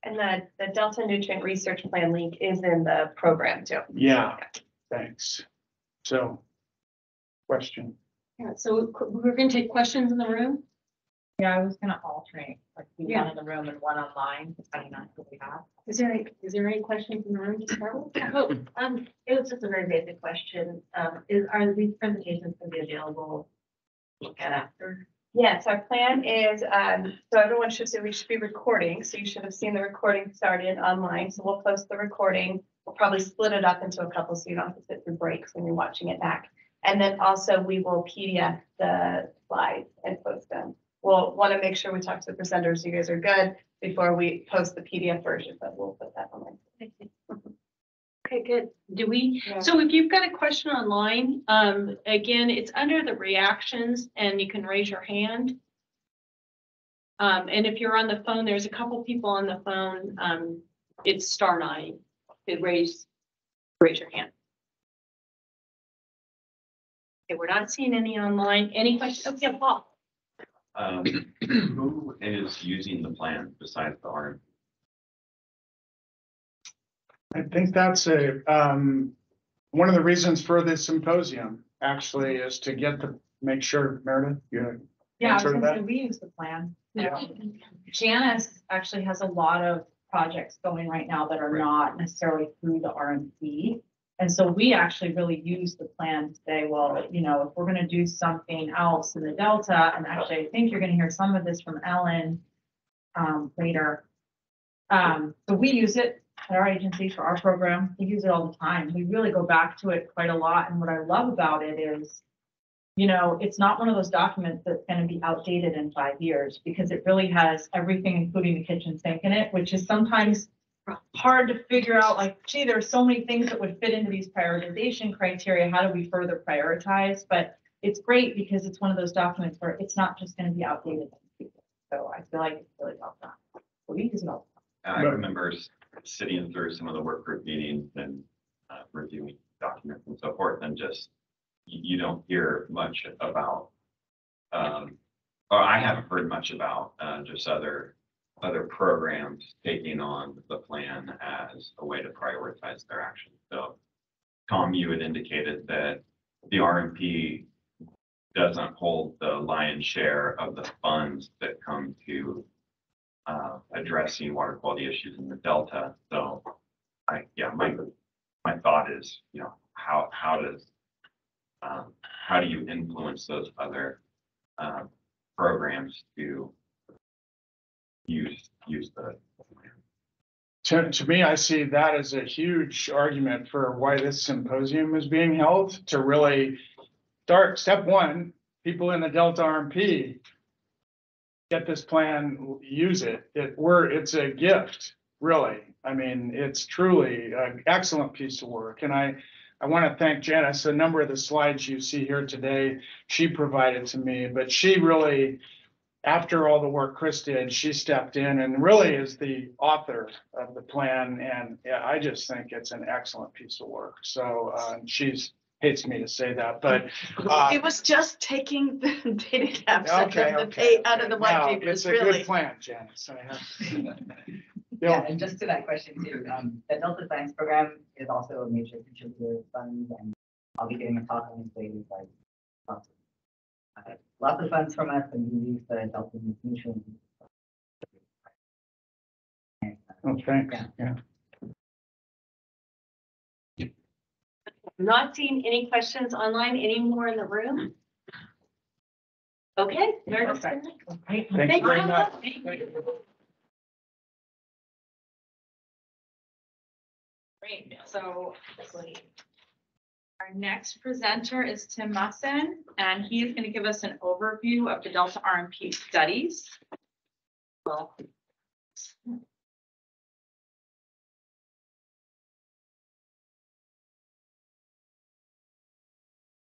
And the, the Delta Nutrient Research Plan link is in the program too. Yeah, thanks. So, question? Yeah, so we're gonna take questions in the room. Yeah, I was gonna alternate, like, be Yeah. one in the room and one online, depending on who we have. Is there, any- is there any questions in the room to start with? Oh, um, it was just a very basic question. Um, is, are these presentations gonna be available at after? Yes, our plan is, um, so everyone should, say we should be recording, so you should have seen the recording started online, so we'll post the recording. We'll probably split it up into a couple, so you don't have to sit through breaks when you're watching it back. And then also we will PDF the slides and post them. We'll want to make sure we talk to the presenters, you guys are good, before we post the PDF version, but we'll put that on. Okay, good. Do we, Yeah. so if you've got a question online, um, again, it's under the reactions and you can raise your hand. Um, and if you're on the phone, there's a couple people on the phone, um, it's star nine. to raise, raise your hand. Okay, we're not seeing any online. Any questions? Okay, Paul. Um, who is using the plan besides the RM? I think that's a, um, one of the reasons for this symposium, actually, is to get the, make sure, Meredith, you, Yeah, I was Answer to gonna that? we use the plan. Yeah. Janice actually has a lot of projects going right now that are Right. not necessarily through the RMC. And so we actually really use the plan to say, well, you know, if we're gonna do something else in the Delta, and actually, I think you're gonna hear some of this from Ellen um, later. Um, so we use it at our agency for our program. We use it all the time. We really go back to it quite a lot. And what I love about it is you know, it's not one of those documents that's gonna be outdated in five years, because it really has everything, including the kitchen sink in it, which is sometimes hard to figure out, like, gee, there's so many things that would fit into these prioritization criteria, how do we further prioritize? But it's great because it's one of those documents where it's not just gonna be outdated. So I feel like it's really well we use it all. I remember sitting through some of the work group meetings and uh, reviewing documents and so forth, and just, you, you don't hear much about, um, or I haven't heard much about, uh, just other, other programs taking on the plan as a way to prioritize their action. So, Tom, you had indicated that the RMP doesn't hold the lion's share of the funds that come to uh, addressing water quality issues in the delta. So I, yeah, my, my thought is, you know, how, how does, um, how do you influence those other, uh, programs to use, use the to, to me, I see that as a huge argument for why this symposium is being held, to really start, step one, people in the Delta RMP get this plan, use it. It, we're, it's a gift, really. I mean, it's truly an excellent piece of work. And I, I want to thank Janice. A number of the slides you see here today, she provided to me, but she really after all the work Chris did, she stepped in and really is the author of the plan. And yeah, I just think it's an excellent piece of work. So, uh, she's, hates me to say that, but, uh, It was just taking the data caps out Okay, of the okay, pa- out of the white No, papers, It's a good plan, Janice. I have- Yeah, and just to that question too, um, the Delta Science Program is also a major contributor of funds and I'll be giving a talk on this later, like. lots of- uh, Lots of funds from us and we use the Delta Nutrition. And, uh, Oh, thanks, yeah. Not seeing any questions online anymore in the room? Okay, very good. Perfect. Thank Thank you very you. much. Great, so our next presenter is Tim Mussen, and he is going to give us an overview of the Delta RMP studies. Well,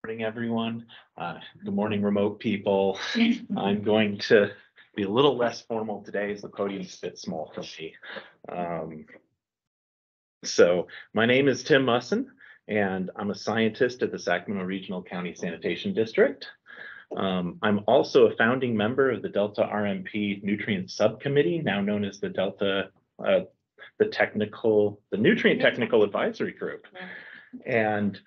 Morning, everyone. Uh, Good morning, remote people. I'm going to be a little less formal today as the podium's a bit small for me. Um, So my name is Tim Mussen, and I'm a scientist at the Sacramento Regional County Sanitation District. Um, I'm also a founding member of the Delta RMP Nutrient Subcommittee, now known as the Delta, uh, the Technical, the Nutrient Technical Advisory Group. And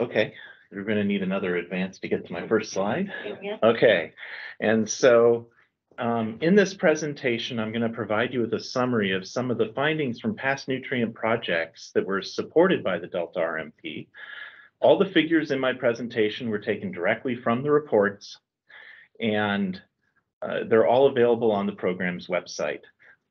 Okay, we're gonna need another advance to get to my first slide. Okay, and so um, in this presentation, I'm gonna provide you with a summary of some of the findings from past nutrient projects that were supported by the Delta RMP. All the figures in my presentation were taken directly from the reports and uh, they're all available on the program's website.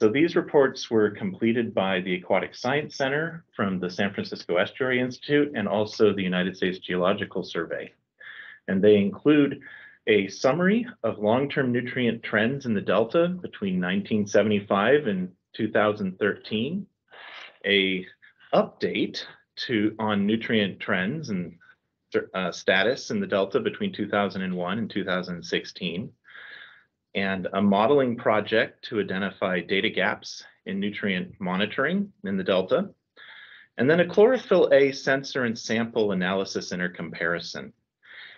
So these reports were completed by the Aquatic Science Center from the San Francisco Estuary Institute and also the United States Geological Survey. And they include a summary of long-term nutrient trends in the Delta between 1975 and 2013, a update to on nutrient trends and uh, status in the Delta between 2001 and 2016, and a modeling project to identify data gaps in nutrient monitoring in the Delta, and then a chlorophyll A sensor and sample analysis intercomparison.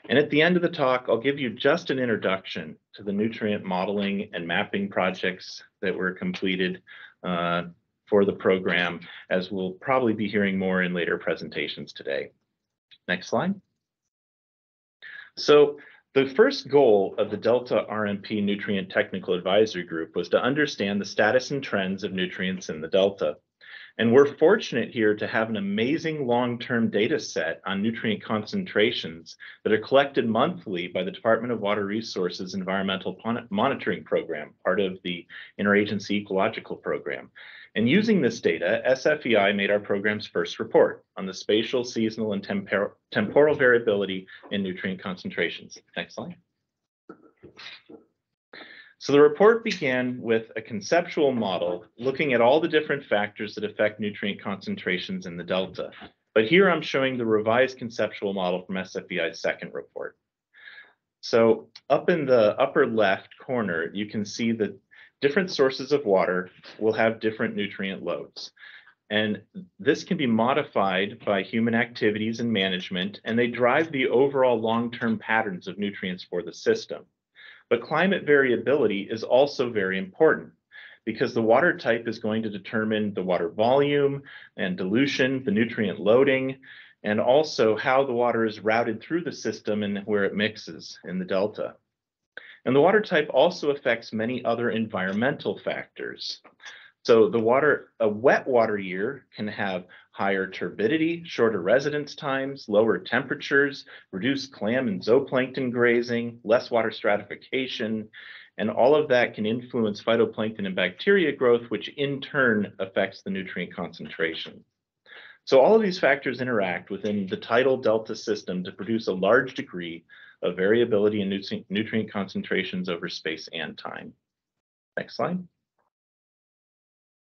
And at the end of the talk, I'll give you just an introduction to the nutrient modeling and mapping projects that were completed uh, for the program, as we'll probably be hearing more in later presentations today. Next slide. So the first goal of the Delta RMP Nutrient Technical Advisory Group was to understand the status and trends of nutrients in the Delta. And we're fortunate here to have an amazing long-term data set on nutrient concentrations that are collected monthly by the Department of Water Resources Environmental Monitoring Program, part of the Interagency Ecological Program. And using this data, SFEI made our program's first report on the spatial, seasonal, and tempor- temporal variability in nutrient concentrations. Next slide. So the report began with a conceptual model looking at all the different factors that affect nutrient concentrations in the delta. But here I'm showing the revised conceptual model from SFEI's second report. So up in the upper left corner, you can see that different sources of water will have different nutrient loads. And this can be modified by human activities and management, and they drive the overall long-term patterns of nutrients for the system. But climate variability is also very important because the water type is going to determine the water volume and dilution, the nutrient loading, and also how the water is routed through the system and where it mixes in the delta. And the water type also affects many other environmental factors. So the water, a wet water year can have higher turbidity, shorter residence times, lower temperatures, reduced clam and zooplankton grazing, less water stratification, and all of that can influence phytoplankton and bacteria growth, which in turn affects the nutrient concentration. So all of these factors interact within the tidal delta system to produce a large degree of variability in nutrient, concentrations over space and time. Next slide.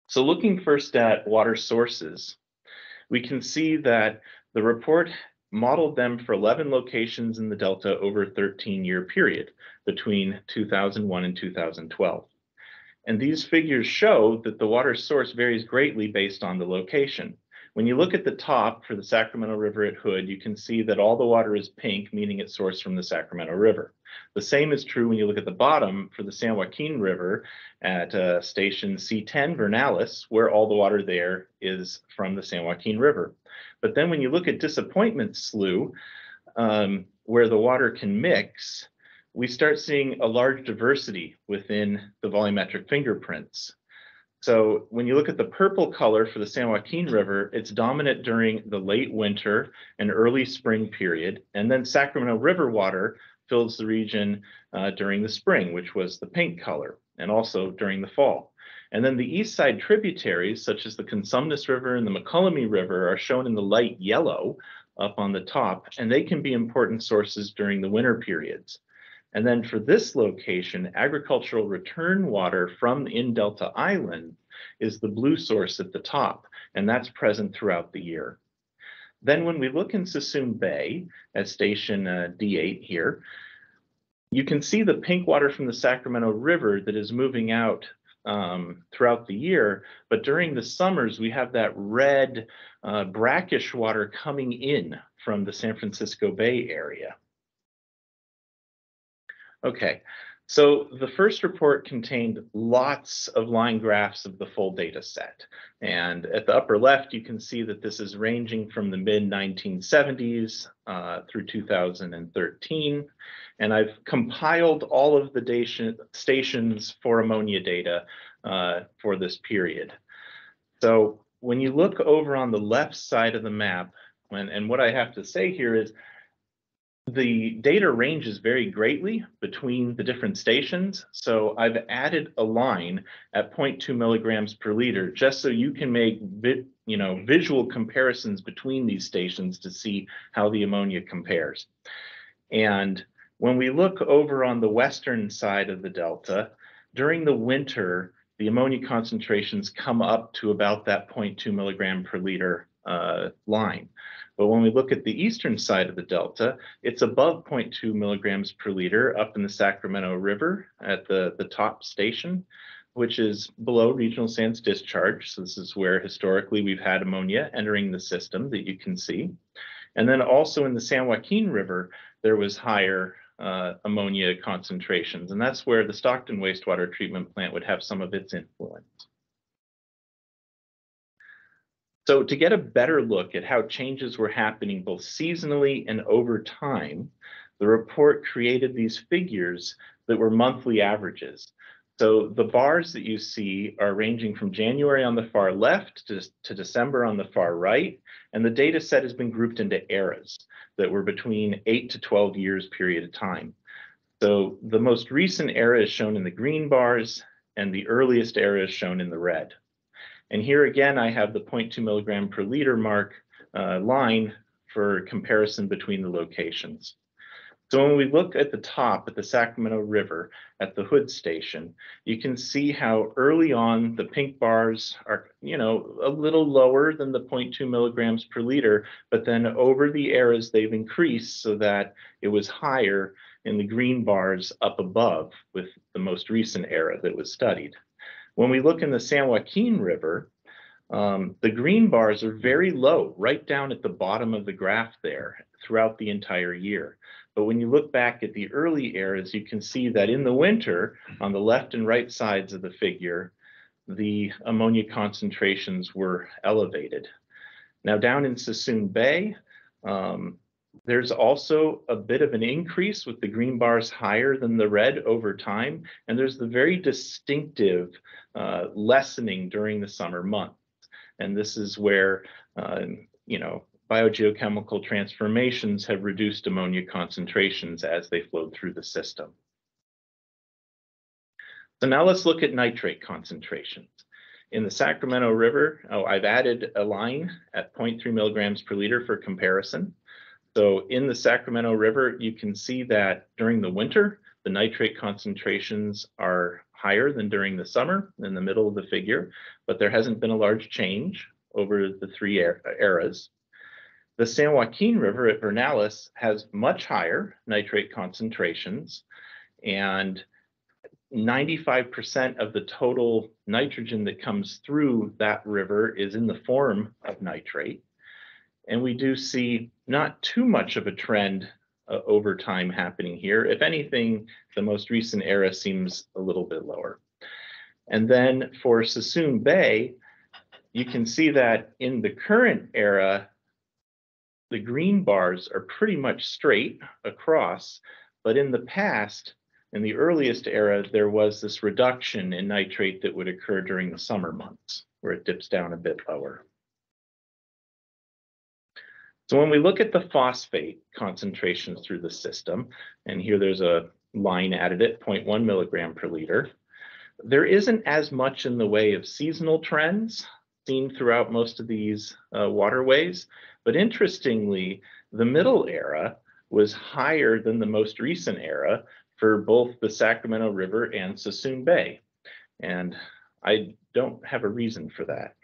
So looking first at water sources, we can see that the report modeled them for eleven locations in the Delta over a thirteen-year period between two thousand one and two thousand twelve. And these figures show that the water source varies greatly based on the location. When you look at the top for the Sacramento River at Hood, you can see that all the water is pink, meaning it's sourced from the Sacramento River. The same is true when you look at the bottom for the San Joaquin River at uh, station C10 Vernalis, where all the water there is from the San Joaquin River. But then when you look at Disappointment Slough, um, where the water can mix, we start seeing a large diversity within the volumetric fingerprints. So when you look at the purple color for the San Joaquin River, it's dominant during the late winter and early spring period. And then Sacramento River water fills the region uh, during the spring, which was the pink color, and also during the fall. And then the east side tributaries, such as the Cosumnes River and the Mokelumne River, are shown in the light yellow up on the top, and they can be important sources during the winter periods. And then for this location, agricultural return water from in Delta Island is the blue source at the top, and that's present throughout the year. Then when we look in Suisun Bay at station uh, D8 here, you can see the pink water from the Sacramento River that is moving out um, throughout the year, but during the summers, we have that red uh, brackish water coming in from the San Francisco Bay area. Okay, so the first report contained lots of line graphs of the full data set. And at the upper left, you can see that this is ranging from the mid 1970s uh, through 2013. And I've compiled all of the data, stations for ammonia data uh, for this period. So when you look over on the left side of the map, and, and what I have to say here is the data ranges very greatly between the different stations. So I've added a line at 0.2 milligrams per liter, just so you can make you know, visual comparisons between these stations to see how the ammonia compares. And when we look over on the western side of the delta, during the winter, the ammonia concentrations come up to about that 0.2 milligram per liter uh, line. But when we look at the eastern side of the delta, it's above 0.2 milligrams per liter up in the Sacramento River at the, the top station, which is below Regional San's discharge. So this is where historically we've had ammonia entering the system that you can see. And then also in the San Joaquin River, there was higher uh, ammonia concentrations. And that's where the Stockton wastewater treatment plant would have some of its influence. So to get a better look at how changes were happening both seasonally and over time, the report created these figures that were monthly averages. So the bars that you see are ranging from January on the far left to, to December on the far right, and the data set has been grouped into eras that were between 8 to 12 years period of time. So the most recent era is shown in the green bars, and the earliest era is shown in the red. And here again, I have the 0.2 milligram per liter mark uh, line for comparison between the locations. So when we look at the top at the Sacramento River at the Hood station, you can see how early on the pink bars are, you know, a little lower than the 0.2 milligrams per liter, but then over the eras they've increased so that it was higher in the green bars up above with the most recent era that was studied. When we look in the San Joaquin River, um, the green bars are very low, right down at the bottom of the graph there throughout the entire year. But when you look back at the early eras, you can see that in the winter, on the left and right sides of the figure, the ammonia concentrations were elevated. Now down in Suisun Bay, um, there's also a bit of an increase with the green bars higher than the red over time, and there's the very distinctive uh, lessening during the summer months. And this is where, uh, you know, biogeochemical transformations have reduced ammonia concentrations as they flowed through the system. So now let's look at nitrate concentrations. In the Sacramento River, oh, I've added a line at 0.3 milligrams per liter for comparison. So in the Sacramento River, you can see that during the winter, the nitrate concentrations are higher than during the summer in the middle of the figure, but there hasn't been a large change over the three eras. The San Joaquin River at Vernalis has much higher nitrate concentrations. And ninety-five percent of the total nitrogen that comes through that river is in the form of nitrate. And we do see not too much of a trend uh, over time happening here. If anything, the most recent era seems a little bit lower. And then for Suisun Bay, you can see that in the current era, the green bars are pretty much straight across, but in the past, in the earliest era, there was this reduction in nitrate that would occur during the summer months, where it dips down a bit lower. So when we look at the phosphate concentrations through the system, and here there's a line added at 0.1 milligram per liter, there isn't as much in the way of seasonal trends seen throughout most of these uh, waterways. But interestingly, the middle era was higher than the most recent era for both the Sacramento River and Suisun Bay. And I don't have a reason for that.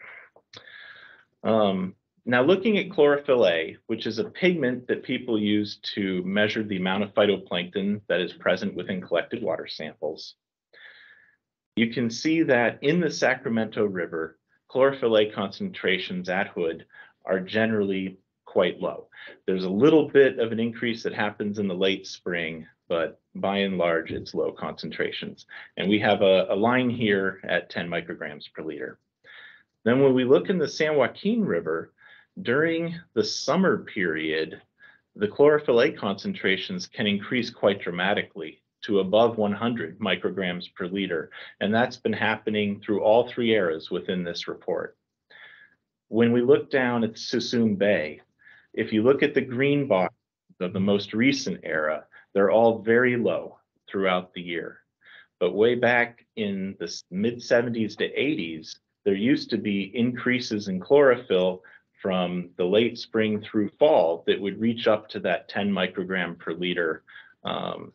Um, now, looking at chlorophyll A, which is a pigment that people use to measure the amount of phytoplankton that is present within collected water samples, you can see that in the Sacramento River, chlorophyll A concentrations at Hood are generally quite low. There's a little bit of an increase that happens in the late spring, but by and large, it's low concentrations. And we have a, a line here at 10 micrograms per liter. Then when we look in the San Joaquin River, during the summer period, the chlorophyll A concentrations can increase quite dramatically to above 100 micrograms per liter. And that's been happening through all three eras within this report. When we look down at Suisun Bay, if you look at the green box of the most recent era, they're all very low throughout the year. But way back in the mid 70s to 80s, there used to be increases in chlorophyll from the late spring through fall that would reach up to that 10 microgram per liter um,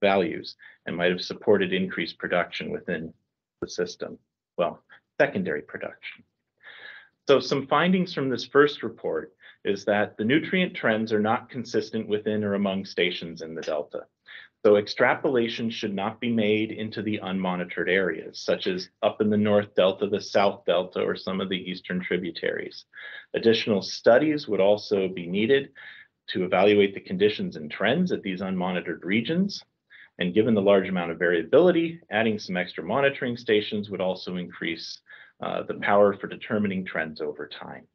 values and might have supported increased production within the system. Well, secondary production. So some findings from this first report is that the nutrient trends are not consistent within or among stations in the Delta. So extrapolation should not be made into the unmonitored areas, such as up in the North Delta, the South Delta, or some of the eastern tributaries. Additional studies would also be needed to evaluate the conditions and trends at these unmonitored regions. And given the large amount of variability, adding some extra monitoring stations would also increase uh, the power for determining trends over time.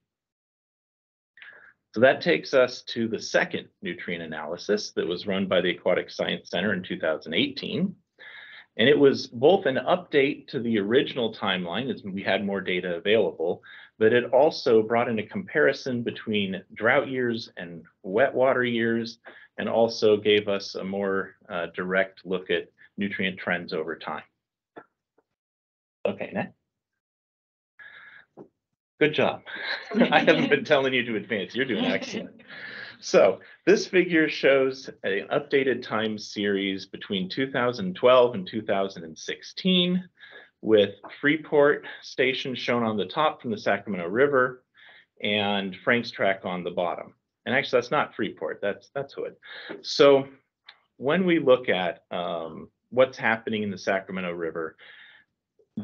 So that takes us to the second nutrient analysis that was run by the Aquatic Science Center in 2018. And it was both an update to the original timeline as we had more data available, but it also brought in a comparison between drought years and wet water years, and also gave us a more uh, direct look at nutrient trends over time. Okay, next. Good job. I haven't been telling you to advance. You're doing excellent. So this figure shows an updated time series between 2012 and 2016 with Freeport Station shown on the top from the Sacramento River and Franks Tract on the bottom. And actually, that's not Freeport, that's, that's Hood. So when we look at um, what's happening in the Sacramento River,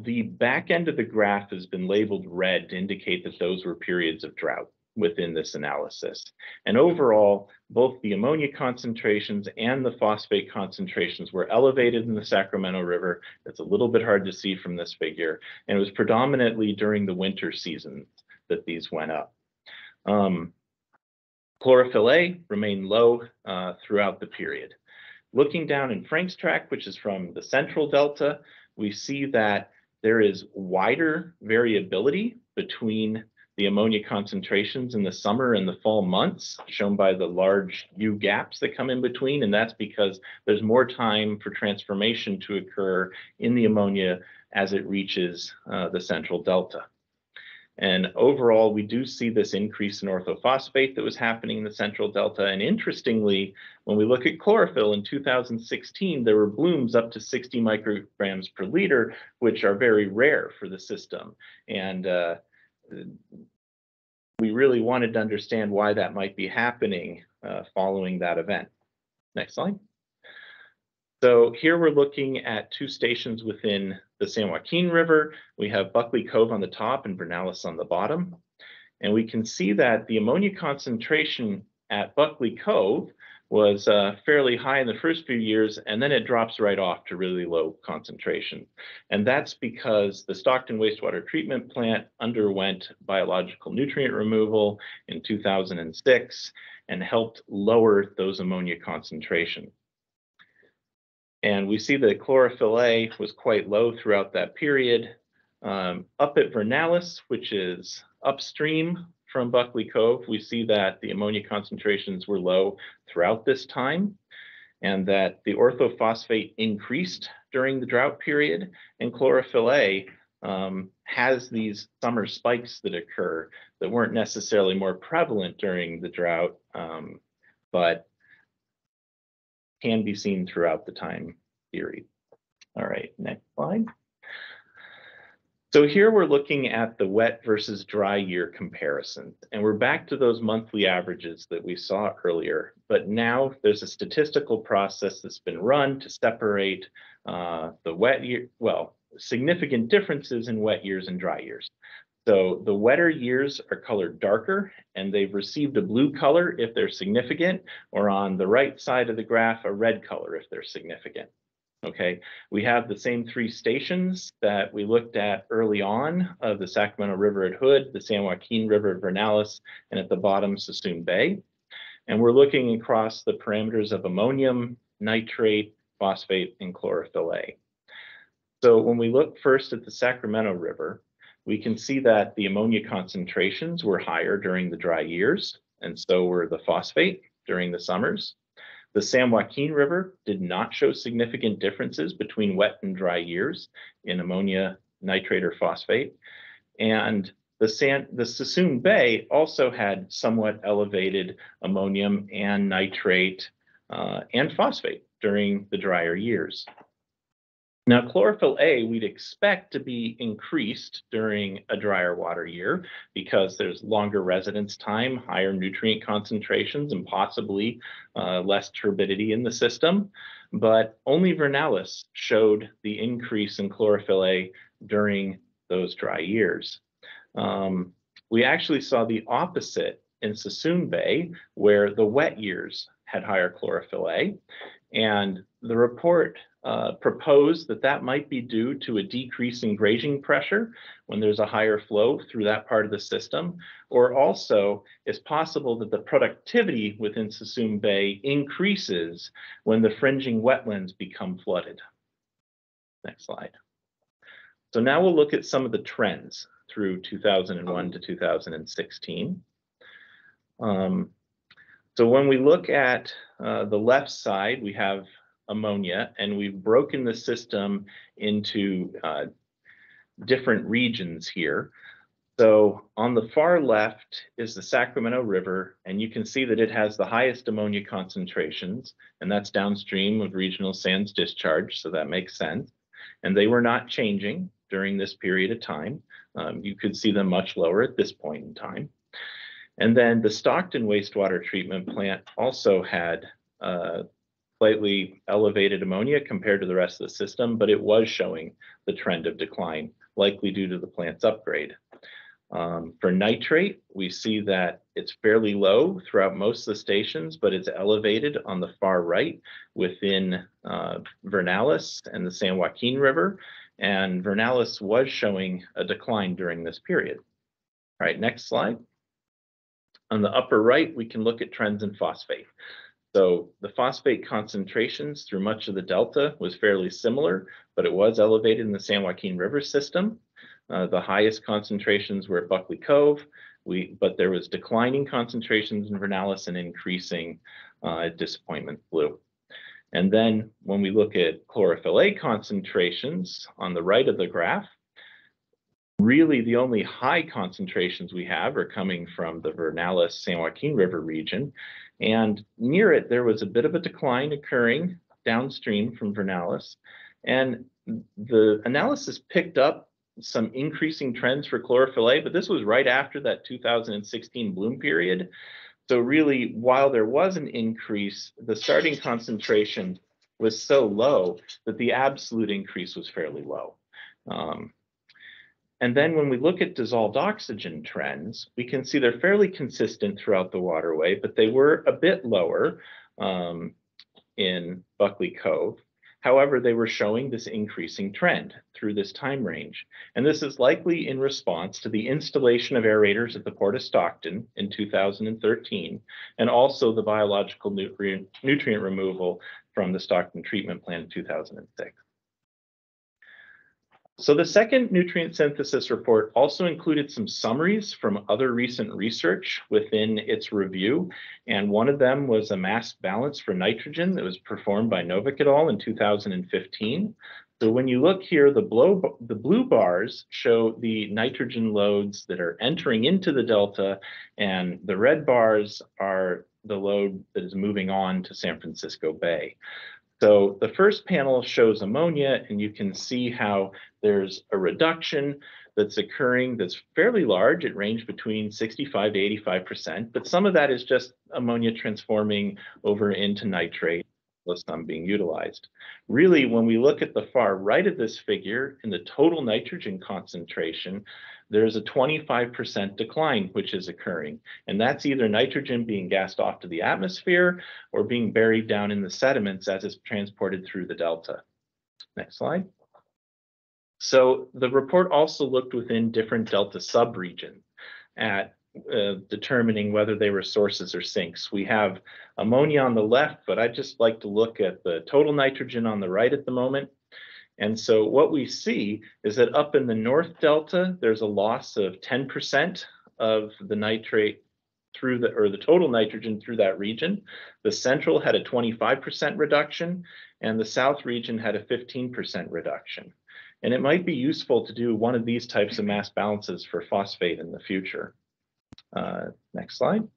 the back end of the graph has been labeled red to indicate that those were periods of drought within this analysis. And overall, both the ammonia concentrations and the phosphate concentrations were elevated in the Sacramento River. It's a little bit hard to see from this figure. And it was predominantly during the winter season that these went up. Um, chlorophyll A remained low uh, throughout the period. Looking down in Franks Tract, which is from the central delta, we see that there is wider variability between the ammonia concentrations in the summer and the fall months, shown by the large U gaps that come in between. And that's because there's more time for transformation to occur in the ammonia as it reaches uh, the central delta. And overall, we do see this increase in orthophosphate that was happening in the central delta. And interestingly, when we look at chlorophyll in 2016, there were blooms up to 60 micrograms per liter, which are very rare for the system. And uh, we really wanted to understand why that might be happening uh, following that event. Next slide. So here we're looking at two stations within the San Joaquin River. We have Buckley Cove on the top and Vernalis on the bottom. And we can see that the ammonia concentration at Buckley Cove was uh, fairly high in the first few years, and then it drops right off to really low concentration. And that's because the Stockton wastewater treatment plant underwent biological nutrient removal in 2006 and helped lower those ammonia concentrations. And we see that chlorophyll A was quite low throughout that period. Um, up at Vernalis, which is upstream from Buckley Cove, we see that the ammonia concentrations were low throughout this time and that the orthophosphate increased during the drought period and chlorophyll A um, has these summer spikes that occur that weren't necessarily more prevalent during the drought, um, but can be seen throughout the time period. All right, next slide. So here we're looking at the wet versus dry year comparison, and we're back to those monthly averages that we saw earlier. But now there's a statistical process that's been run to separate uh, the wet year, well, significant differences in wet years and dry years. So the wetter years are colored darker and they've received a blue color if they're significant, or on the right side of the graph, a red color if they're significant. Okay, we have the same three stations that we looked at early on of the Sacramento River at Hood, the San Joaquin River at Vernalis, and at the bottom Suisun Bay. And we're looking across the parameters of ammonium, nitrate, phosphate, and chlorophyll A. So when we look first at the Sacramento River, we can see that the ammonia concentrations were higher during the dry years, and so were the phosphate during the summers. The San Joaquin River did not show significant differences between wet and dry years in ammonia, nitrate, or phosphate. And the San, the Suisun Bay also had somewhat elevated ammonium and nitrate uh, and phosphate during the drier years. Now, chlorophyll A, we'd expect to be increased during a drier water year because there's longer residence time, higher nutrient concentrations, and possibly uh, less turbidity in the system. But only Vernalis showed the increase in chlorophyll A during those dry years. Um, we actually saw the opposite in Suisun Bay, where the wet years had higher chlorophyll A. And the report uh, proposed that that might be due to a decrease in grazing pressure when there's a higher flow through that part of the system, or also it's possible that the productivity within Suisun Bay increases when the fringing wetlands become flooded. Next slide. So now we'll look at some of the trends through 2001 to 2016. Um, so when we look at uh, the left side, we have ammonia, and we've broken the system into uh, different regions here. So on the far left is the Sacramento River, and you can see that it has the highest ammonia concentrations, and that's downstream of Regional San's discharge, so that makes sense. And they were not changing during this period of time. Um, you could see them much lower at this point in time. And then the Stockton wastewater treatment plant also had uh, slightly elevated ammonia compared to the rest of the system, but it was showing the trend of decline, likely due to the plant's upgrade. Um, for nitrate, we see that it's fairly low throughout most of the stations, but it's elevated on the far right within uh, Vernalis and the San Joaquin River. And Vernalis was showing a decline during this period. All right, next slide. On the upper right, we can look at trends in phosphate. So the phosphate concentrations through much of the delta was fairly similar, but it was elevated in the San Joaquin River system. Uh, the highest concentrations were at Buckley Cove, we, but there was declining concentrations in Vernalis and increasing uh, Disappointment Slough. And then when we look at chlorophyll A concentrations on the right of the graph, really the only high concentrations we have are coming from the Vernalis San Joaquin River region. And near it, there was a bit of a decline occurring downstream from Vernalis. And the analysis picked up some increasing trends for chlorophyll A, but this was right after that two thousand and sixteen bloom period. So really, while there was an increase, the starting concentration was so low that the absolute increase was fairly low. Um, and then when we look at dissolved oxygen trends, we can see they're fairly consistent throughout the waterway, but they were a bit lower um, in Buckley Cove. However, they were showing this increasing trend through this time range. And this is likely in response to the installation of aerators at the Port of Stockton in 2013, and also the biological nutrient, nutrient removal from the Stockton treatment plant in 2006. So the second nutrient synthesis report also included some summaries from other recent research within its review. And one of them was a mass balance for nitrogen that was performed by Novick et al. in 2015. So when you look here, the, blow, the blue bars show the nitrogen loads that are entering into the delta, and the red bars are the load that is moving on to San Francisco Bay. So the first panel shows ammonia, and you can see how there's a reduction that's occurring that's fairly large. It ranged between 65 to 85%, but some of that is just ammonia transforming over into nitrate, with some being utilized. Really, when we look at the far right of this figure in the total nitrogen concentration, there's a 25% decline which is occurring. And that's either nitrogen being gassed off to the atmosphere or being buried down in the sediments as it's transported through the delta. Next slide. So the report also looked within different delta subregions at uh, determining whether they were sources or sinks. We have ammonia on the left, but I'd just like to look at the total nitrogen on the right at the moment. And so what we see is that up in the North Delta, there's a loss of 10% of the nitrate through the, or the total nitrogen through that region. The Central had a 25% reduction and the South region had a 15% reduction. And it might be useful to do one of these types of mass balances for phosphate in the future. Uh, next slide.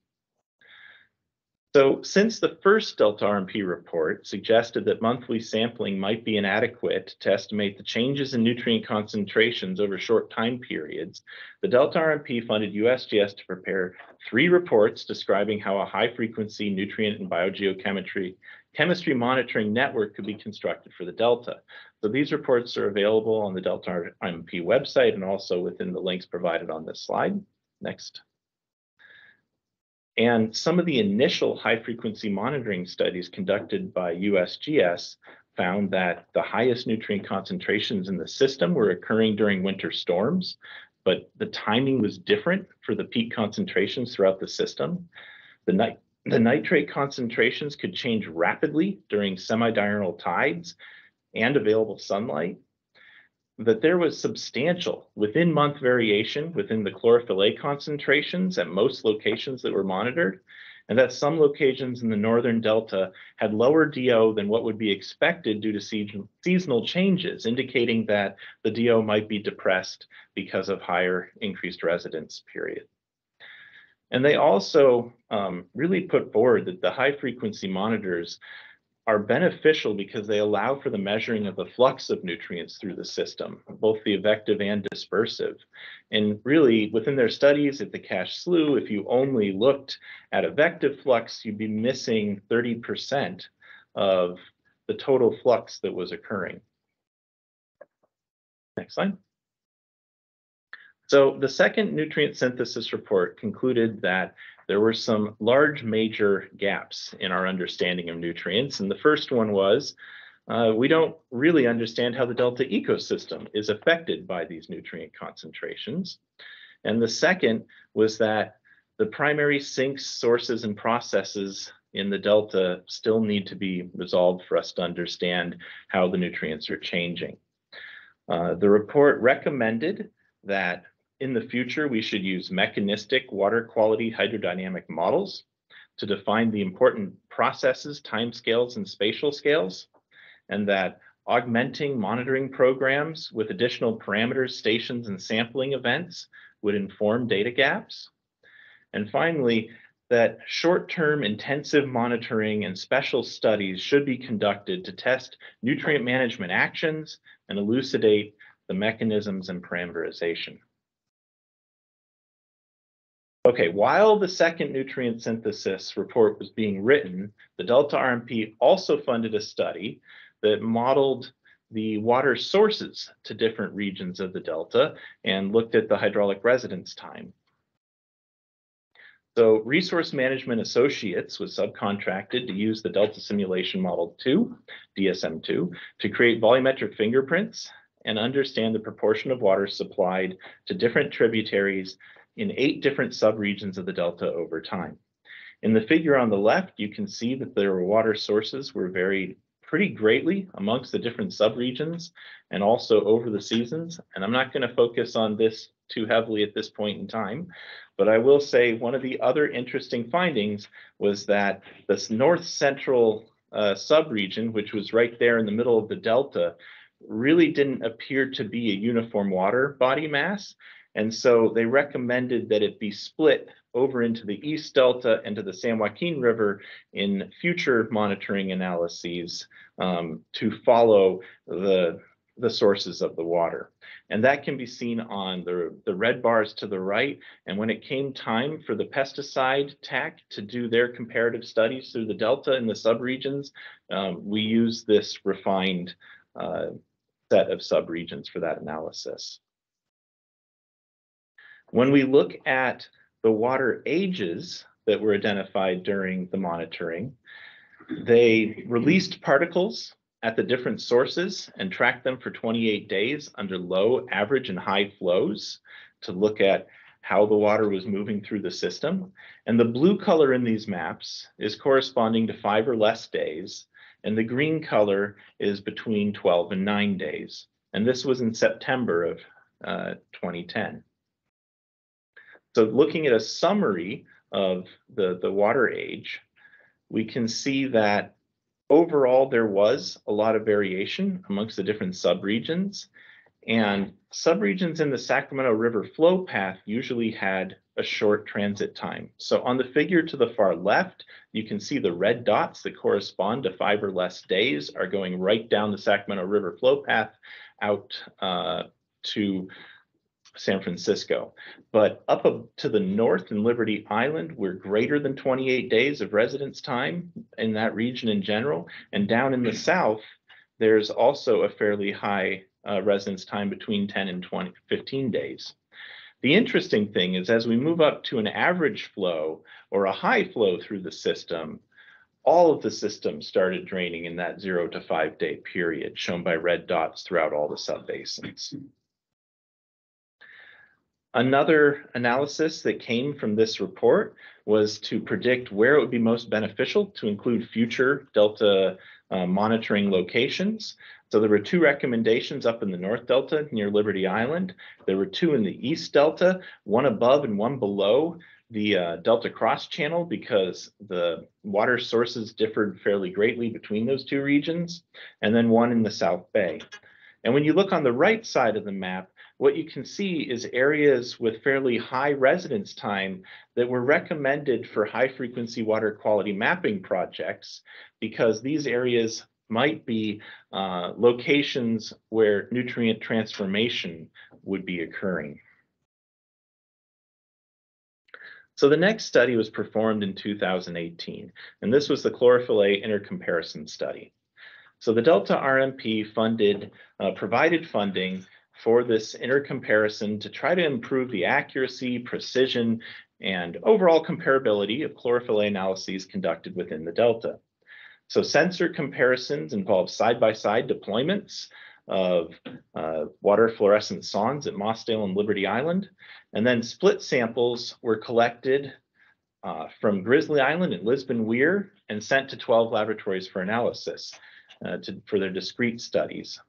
So since the first Delta RMP report suggested that monthly sampling might be inadequate to estimate the changes in nutrient concentrations over short time periods, the Delta RMP funded USGS to prepare three reports describing how a high frequency nutrient and biogeochemistry chemistry monitoring network could be constructed for the Delta. So these reports are available on the Delta RMP website and also within the links provided on this slide. Next. And some of the initial high frequency monitoring studies conducted by USGS found that the highest nutrient concentrations in the system were occurring during winter storms, but the timing was different for the peak concentrations throughout the system. The, nit the nitrate concentrations could change rapidly during semi-diurnal tides and available sunlight that there was substantial within month variation within the chlorophyll A concentrations at most locations that were monitored, and that some locations in the northern delta had lower DO than what would be expected due to seasonal changes, indicating that the DO might be depressed because of higher increased residence period. And they also um, really put forward that the high frequency monitors are beneficial because they allow for the measuring of the flux of nutrients through the system, both the advective and dispersive. And really, within their studies at the Cache Slough, if you only looked at advective flux, you'd be missing 30% of the total flux that was occurring. Next slide. So the second nutrient synthesis report concluded that there were some large major gaps in our understanding of nutrients. And the first one was uh, we don't really understand how the delta ecosystem is affected by these nutrient concentrations. And the second was that the primary sinks, sources, and processes in the delta still need to be resolved for us to understand how the nutrients are changing. Uh, the report recommended that in the future, we should use mechanistic water quality hydrodynamic models to define the important processes, timescales, and spatial scales, and that augmenting monitoring programs with additional parameters, stations, and sampling events would inform data gaps. And finally, that short-term intensive monitoring and special studies should be conducted to test nutrient management actions and elucidate the mechanisms and parameterization. Okay, while the second nutrient synthesis report was being written, the Delta RMP also funded a study that modeled the water sources to different regions of the Delta and looked at the hydraulic residence time. So Resource Management Associates was subcontracted to use the Delta Simulation Model 2, DSM2, to create volumetric fingerprints and understand the proportion of water supplied to different tributaries in eight different subregions of the Delta over time. In the figure on the left, you can see that their water sources were varied pretty greatly amongst the different subregions and also over the seasons. And I'm not going to focus on this too heavily at this point in time, but I will say one of the other interesting findings was that this north central uh, subregion, which was right there in the middle of the delta, really didn't appear to be a uniform water body mass. And so they recommended that it be split over into the East Delta and to the San Joaquin River in future monitoring analyses um, to follow the, the sources of the water. And that can be seen on the, the red bars to the right. And when it came time for the pesticide TAC to do their comparative studies through the Delta and the subregions, um, we use this refined uh, set of subregions for that analysis. When we look at the water ages that were identified during the monitoring, they released particles at the different sources and tracked them for 28 days under low, average, and high flows to look at how the water was moving through the system. And the blue color in these maps is corresponding to five or less days, and the green color is between 12 and nine days. And this was in September of uh, 2010. So looking at a summary of the, the water age, we can see that overall there was a lot of variation amongst the different subregions. And subregions in the Sacramento River flow path usually had a short transit time. So on the figure to the far left, you can see the red dots that correspond to five or less days are going right down the Sacramento River flow path out uh, to San Francisco. But up to the north in Liberty Island, we're greater than 28 days of residence time in that region in general. And down in the south, there's also a fairly high uh, residence time between 10 and 20, 15 days. The interesting thing is as we move up to an average flow or a high flow through the system, all of the systems started draining in that zero to five day period shown by red dots throughout all the subbasins. Another analysis that came from this report was to predict where it would be most beneficial to include future Delta uh, monitoring locations. So there were two recommendations up in the North Delta near Liberty Island. There were two in the East Delta, one above and one below the uh, Delta Cross Channel because the water sources differed fairly greatly between those two regions, and then one in the South Bay. And when you look on the right side of the map, what you can see is areas with fairly high residence time that were recommended for high frequency water quality mapping projects because these areas might be uh, locations where nutrient transformation would be occurring. So the next study was performed in 2018, and this was the chlorophyll A intercomparison study. So the Delta RMP funded, uh, provided funding for this intercomparison to try to improve the accuracy, precision, and overall comparability of chlorophyll analyses conducted within the Delta. So sensor comparisons involve side-by-side -side deployments of uh, water fluorescent sondes at Mossdale and Liberty Island. And then split samples were collected uh, from Grizzly Island and Lisbon Weir and sent to 12 laboratories for analysis uh, to, for their discrete studies.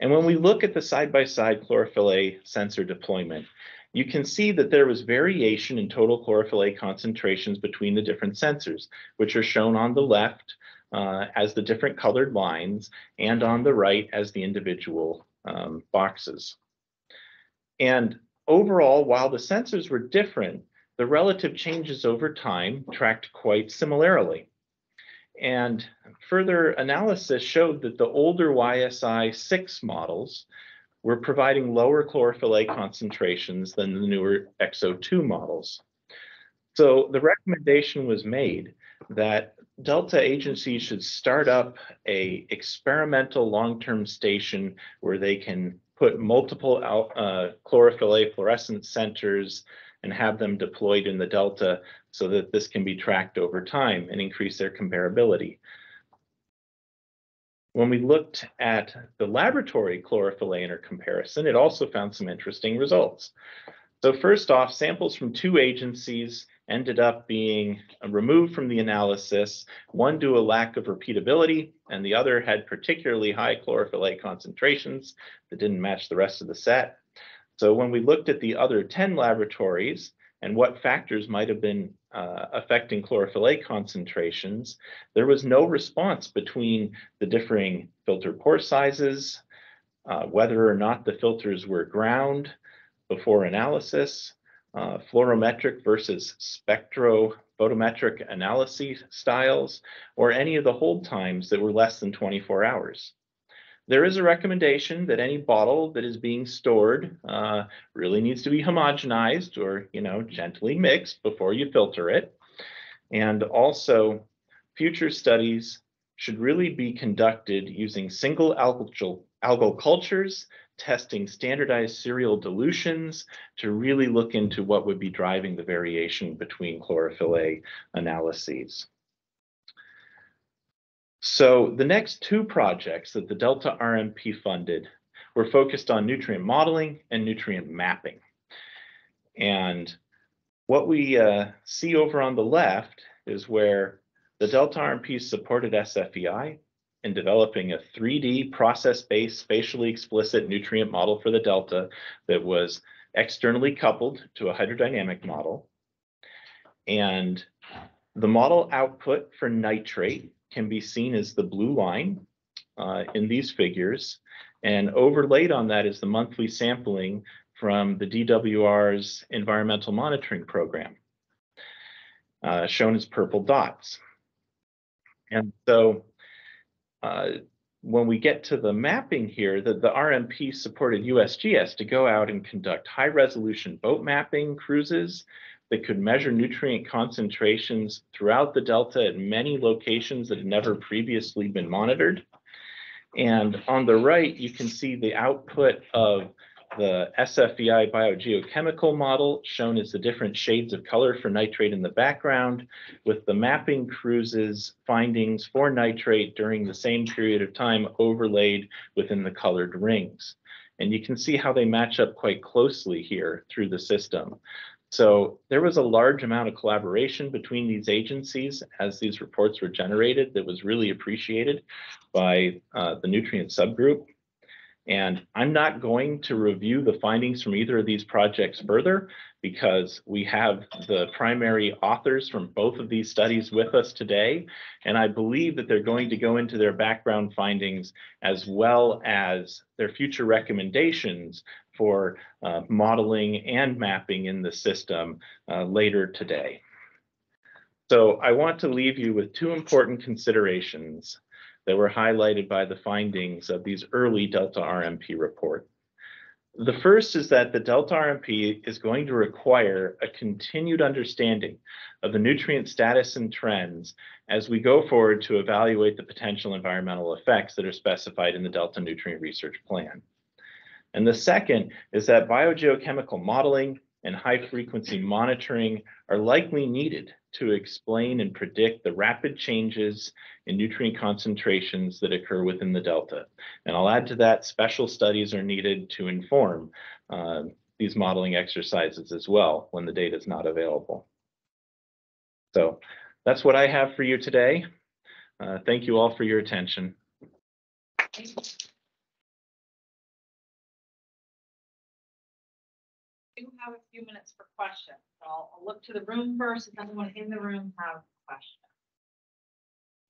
And when we look at the side-by-side -side chlorophyll A sensor deployment, you can see that there was variation in total chlorophyll A concentrations between the different sensors, which are shown on the left uh, as the different colored lines and on the right as the individual um, boxes. And overall, while the sensors were different, the relative changes over time tracked quite similarly. And further analysis showed that the older YSI 6 models we're providing lower chlorophyll A concentrations than the newer EXO2 models. So the recommendation was made that Delta agencies should start up a experimental long-term station where they can put multiple uh, chlorophyll A fluorescent centers and have them deployed in the Delta so that this can be tracked over time and increase their comparability. When we looked at the laboratory chlorophyll A comparison, it also found some interesting results. So first off, samples from two agencies ended up being removed from the analysis, one due to a lack of repeatability, and the other had particularly high chlorophyll A concentrations that didn't match the rest of the set. So when we looked at the other 10 laboratories and what factors might have been uh, affecting chlorophyll A concentrations, there was no response between the differing filter pore sizes, uh, whether or not the filters were ground before analysis, uh, fluorometric versus spectrophotometric analysis styles, or any of the hold times that were less than 24 hours. There is a recommendation that any bottle that is being stored uh, really needs to be homogenized or, you know, gently mixed before you filter it. And also, future studies should really be conducted using single algal, algal cultures, testing standardized serial dilutions to really look into what would be driving the variation between chlorophyll A analyses. So the next two projects that the Delta RMP funded were focused on nutrient modeling and nutrient mapping. And what we uh, see over on the left is where the Delta RMP supported SFEI in developing a 3D process-based spatially explicit nutrient model for the Delta that was externally coupled to a hydrodynamic model. And the model output for nitrate can be seen as the blue line uh, in these figures. And overlaid on that is the monthly sampling from the DWR's environmental monitoring program, uh, shown as purple dots. And so uh, when we get to the mapping here, the, the RMP supported USGS to go out and conduct high resolution boat mapping cruises that could measure nutrient concentrations throughout the delta at many locations that had never previously been monitored. And on the right, you can see the output of the SFEI biogeochemical model shown as the different shades of color for nitrate in the background with the mapping cruises findings for nitrate during the same period of time overlaid within the colored rings. And you can see how they match up quite closely here through the system. So there was a large amount of collaboration between these agencies as these reports were generated that was really appreciated by uh, the nutrient subgroup. And I'm not going to review the findings from either of these projects further because we have the primary authors from both of these studies with us today. And I believe that they're going to go into their background findings as well as their future recommendations for uh, modeling and mapping in the system uh, later today. So I want to leave you with two important considerations that were highlighted by the findings of these early Delta RMP report. The first is that the Delta RMP is going to require a continued understanding of the nutrient status and trends as we go forward to evaluate the potential environmental effects that are specified in the Delta Nutrient Research Plan. And the second is that biogeochemical modeling and high frequency monitoring are likely needed to explain and predict the rapid changes in nutrient concentrations that occur within the delta. And I'll add to that, special studies are needed to inform uh, these modeling exercises as well when the data is not available. So that's what I have for you today. Uh, thank you all for your attention. Do have a few minutes for questions. I'll, I'll look to the room first. If anyone in the room have questions.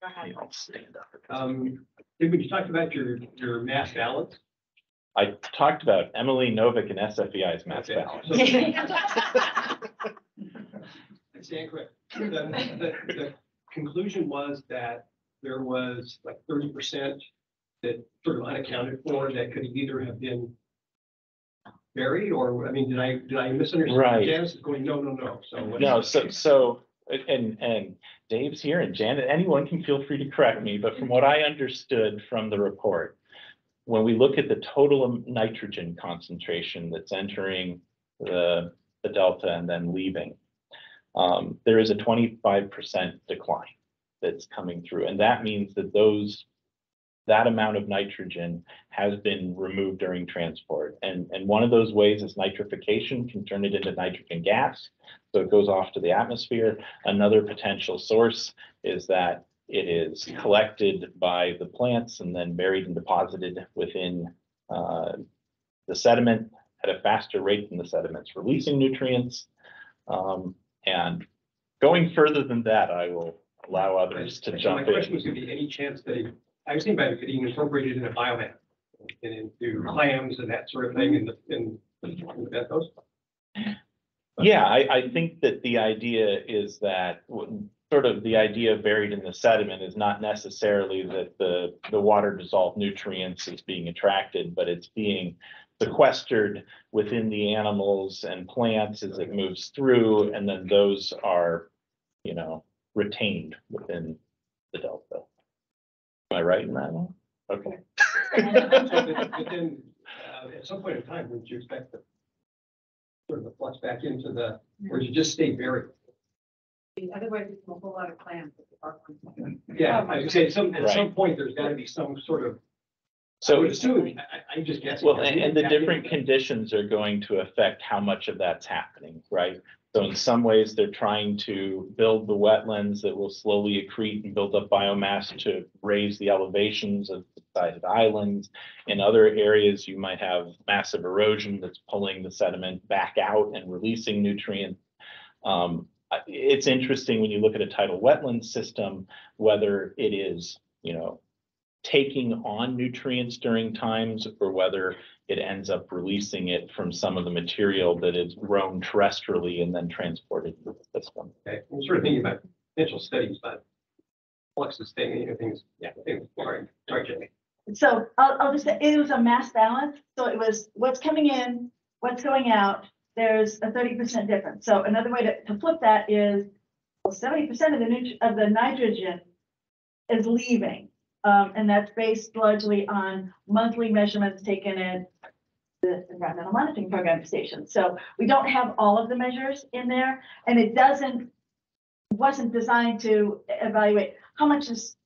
Go ahead. I'll stand up. Um, did we talk about your, your mass balance? I talked about Emily Novick and SFEI's mass Okay. balance. I stand correct. The, the, the conclusion was that there was like thirty percent that sort of unaccounted for that could either have been buried or, I mean, did I, did I misunderstand? Right. Janice is going, no, no, no. So. what- No, so, so, and, and Dave's here and Janet, anyone can feel free to correct me, but from what I understood from the report, when we look at the total nitrogen concentration that's entering the, the delta and then leaving, um, there is a twenty-five percent decline that's coming through, and that means that those, that amount of nitrogen has been removed during transport, and, and one of those ways is nitrification can turn it into nitrogen gas, so it goes off to the atmosphere. Another potential source is that it is collected by the plants and then buried and deposited within uh, the sediment at a faster rate than the sediment's releasing nutrients. Um, and going further than that, I will allow others to So jump My question in. was gonna be any chance that, it- I was thinking about it getting incorporated in a biomass and into clams and that sort of thing in the- and that those. Yeah, I, I think that the idea is that sort of the idea buried in the sediment is not necessarily that the, the water dissolved nutrients is being attracted, but it's being sequestered within the animals and plants as it moves through, and then those are, you know, retained within the delta. Am I right in that one? Okay. But but then, uh, at some point in time, would you expect the sort of the flux back into the, or does it just stay buried? Otherwise, it's a whole lot of clams. Yeah, I would say some, at some point, there's gotta be some sort of, I So I, I, I'm just guessing. Well, and, and the different conditions are going to affect how much of that's happening, right? So in some ways, they're trying to build the wetlands that will slowly accrete and build up biomass to raise the elevations of the sided islands. In other areas, you might have massive erosion that's pulling the sediment back out and releasing nutrients. Um, I- it's interesting when you look at a tidal wetland system, whether it is, you know, taking on nutrients during times or whether it ends up releasing it from some of the material that is grown terrestrially and then transported through the system. Okay, I'm sort of thinking about potential studies, but fluxes thing, you know, things, yeah, things, sorry, sorry, So I'll, I'll just say, it was a mass balance, so it was what's coming in, what's going out, there's a thirty percent difference. So another way to, to flip that is, well, seventy percent of the nut, of the nitrogen is leaving. Um, and that's based largely on monthly measurements taken at the environmental monitoring program station. So we don't have all of the measures in there, and it doesn't, wasn't designed to evaluate how much is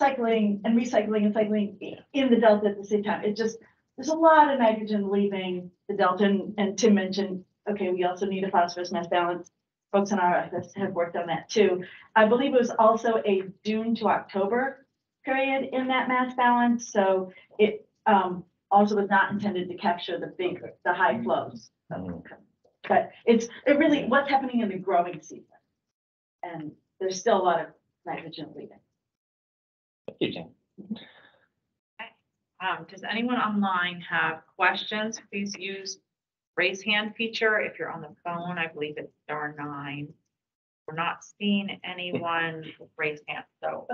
cycling and recycling and cycling in the delta at the same time. It just, there's a lot of nitrogen leaving the delta and, and Tim mentioned, okay, we also need a phosphorus mass balance. Folks in our office have worked on that too. I believe it was also a June to October period in that mass balance, so it, um, also was not intended to capture the big, the high flows. But it's, it really, what's happening in the growing season? And there's still a lot of nitrogen leaving. Thank You can. Um, does anyone online have questions? Please use raise hand feature. If you're on the phone, I believe it's star nine. We're not seeing anyone raise hand, so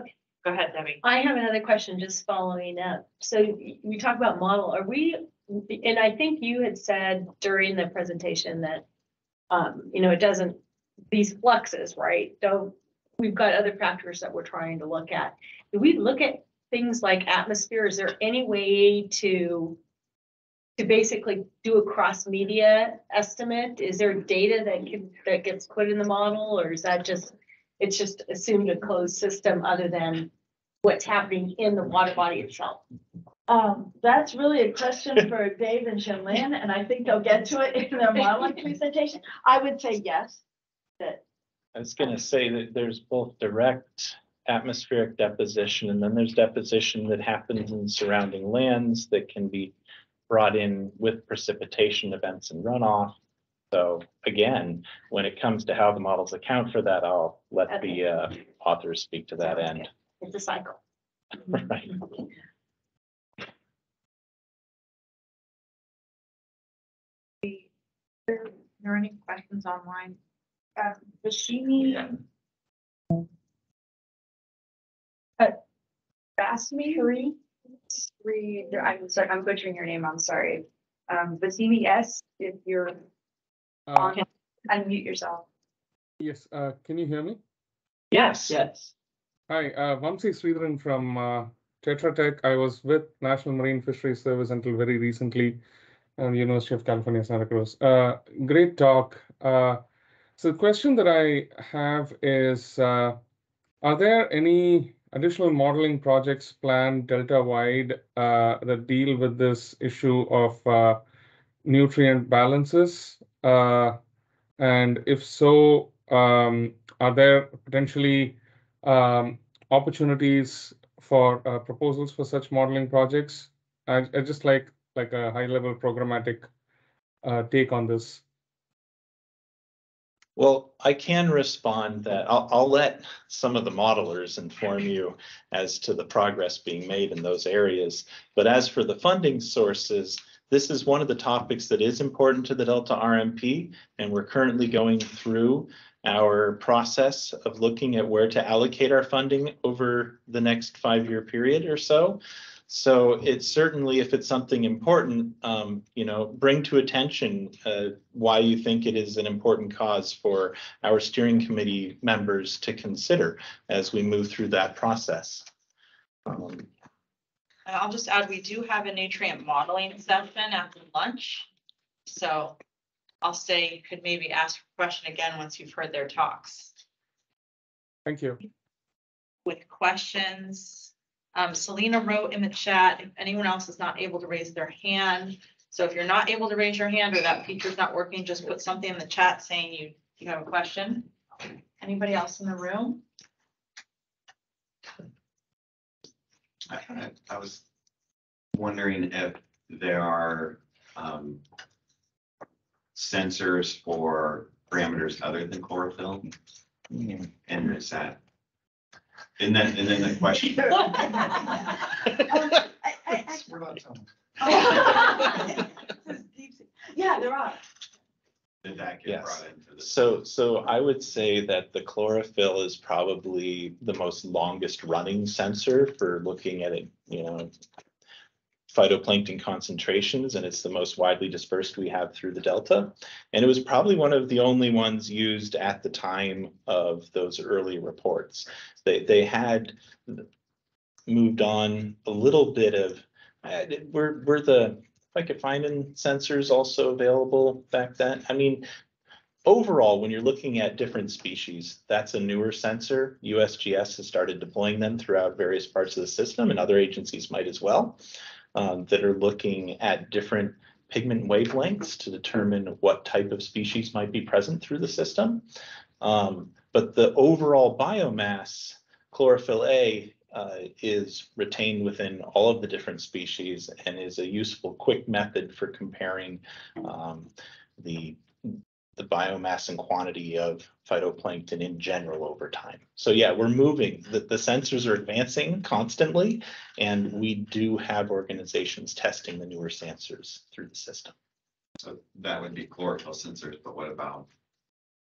go ahead, Debbie. I have another question just following up. So we talk about model, are we, and I think you had said during the presentation that, um, you know, it doesn't, these fluxes, right? Don't, we've got other factors that we're trying to look at. Do we look at things like atmosphere? Is there any way to to basically do a cross-media estimate? Is there data that can, that gets put in the model, or is that just, it's just assumed a closed system other than what's happening in the water body itself? Um, that's really a question for Dave and Zhenlin, and I think they'll get to it in their modeling presentation. I would say yes. That, I was gonna say that there's both direct atmospheric deposition and then there's deposition that happens in surrounding lands that can be brought in with precipitation events and runoff. So again, when it comes to how the models account for that, I'll let the uh, authors speak to that end. It's a cycle. Right. Are there any questions online? Uh, does she need? Uh, ask me. Three. Three, I'm sorry, I'm butchering your name, I'm sorry. Um, Basimi S, if you're Uh, on, unmute yourself. yes, uh, can you hear me? Yes. Yes. Hi, uh, Vamsi Sridharan from, uh, Tetra Tech. I was with National Marine Fisheries Service until very recently and University of California, Santa Cruz. Uh, great talk. Uh, so the question that I have is, uh, are there any additional modeling projects planned Delta-wide, uh, that deal with this issue of, uh, nutrient balances? Uh, and if so, um, are there potentially um, opportunities for uh, proposals for such modeling projects? I, I just like like a high level programmatic uh, take on this. Well, I can respond that I'll, I'll let some of the modelers inform you as to the progress being made in those areas. But as for the funding sources, this is one of the topics that is important to the Delta RMP, and we're currently going through our process of looking at where to allocate our funding over the next five-year period or so. So it's certainly, if it's something important, um, you know, bring to attention, uh, why you think it is an important cause for our steering committee members to consider as we move through that process. Um, I'll just add, we do have a nutrient modeling session after lunch. So I'll say you could maybe ask a question again once you've heard their talks Thank you. with questions. Um, Selena wrote in the chat, if anyone else is not able to raise their hand. So if you're not able to raise your hand or that feature's not working, just put something in the chat saying you, you have a question. Anybody else in the room? I, I- I was wondering if there are, um, sensors for parameters other than chlorophyll, and is that? And then, and then the question, Um, I- I- I- We're not telling. Yeah, there are. Did that get Yes. brought into the? So, so I would say that the chlorophyll is probably the most longest running sensor for looking at it, you know, phytoplankton concentrations, and it's the most widely dispersed we have through the delta. And it was probably one of the only ones used at the time of those early reports. They, they had moved on a little bit of, uh, were, were the, I could find in sensors also available back then? I mean, overall, when you're looking at different species, that's a newer sensor. USGS has started deploying them throughout various parts of the system and other agencies might as well. um, that are looking at different pigment wavelengths to determine what type of species might be present through the system. Um, but the overall biomass, chlorophyll A, uh, is retained within all of the different species and is a useful, quick method for comparing um, the the biomass and quantity of phytoplankton in general over time. So yeah, we're moving, the, the sensors are advancing constantly, and we do have organizations testing the newer sensors through the system. So that would be chlorophyll sensors, but what about,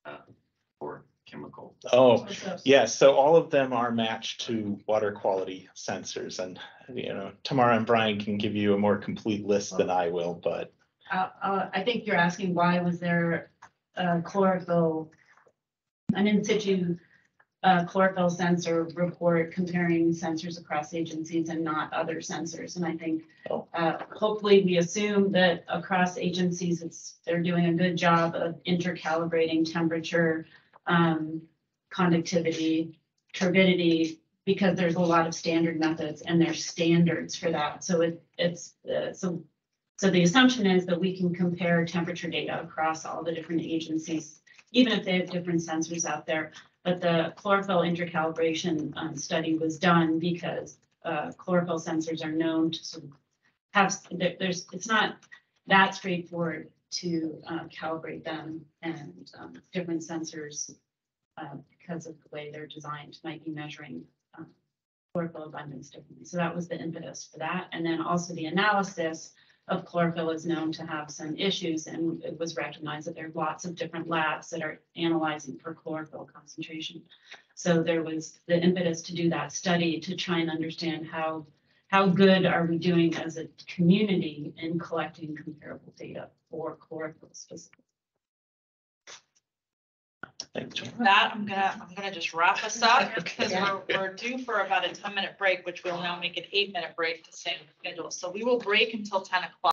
uh, chemical? Oh, yes, so all of them are matched to water quality sensors, and, you know, Tamara and Brian can give you a more complete list than I will, but Uh, uh, I think you're asking why was there a chlorophyll, an in situ uh, chlorophyll sensor report comparing sensors across agencies and not other sensors? And I think Oh. uh, hopefully we assume that across agencies, it's, they're doing a good job of intercalibrating temperature, um, conductivity, turbidity, because there's a lot of standard methods and there's standards for that. So it, it's, uh, so so the assumption is that we can compare temperature data across all the different agencies, even if they have different sensors out there. But the chlorophyll intercalibration um, study was done because uh, chlorophyll sensors are known to sort of have, there- there's, it's not that straightforward to uh, calibrate them and um, different sensors uh, because of the way they're designed might be measuring um, chlorophyll abundance differently. So that was the impetus for that. And then also the analysis of chlorophyll is known to have some issues and it was recognized that there are lots of different labs that are analyzing for chlorophyll concentration. So there was the impetus to do that study to try and understand how, how good are we doing as a community in collecting comparable data for chlorophyll specifically? Thanks, John. That, I'm gonna, I'm gonna just wrap us up because we're, we're due for about a ten minute break, which we'll now make an eight minute break to stay on schedule. So we will break until ten o'clock.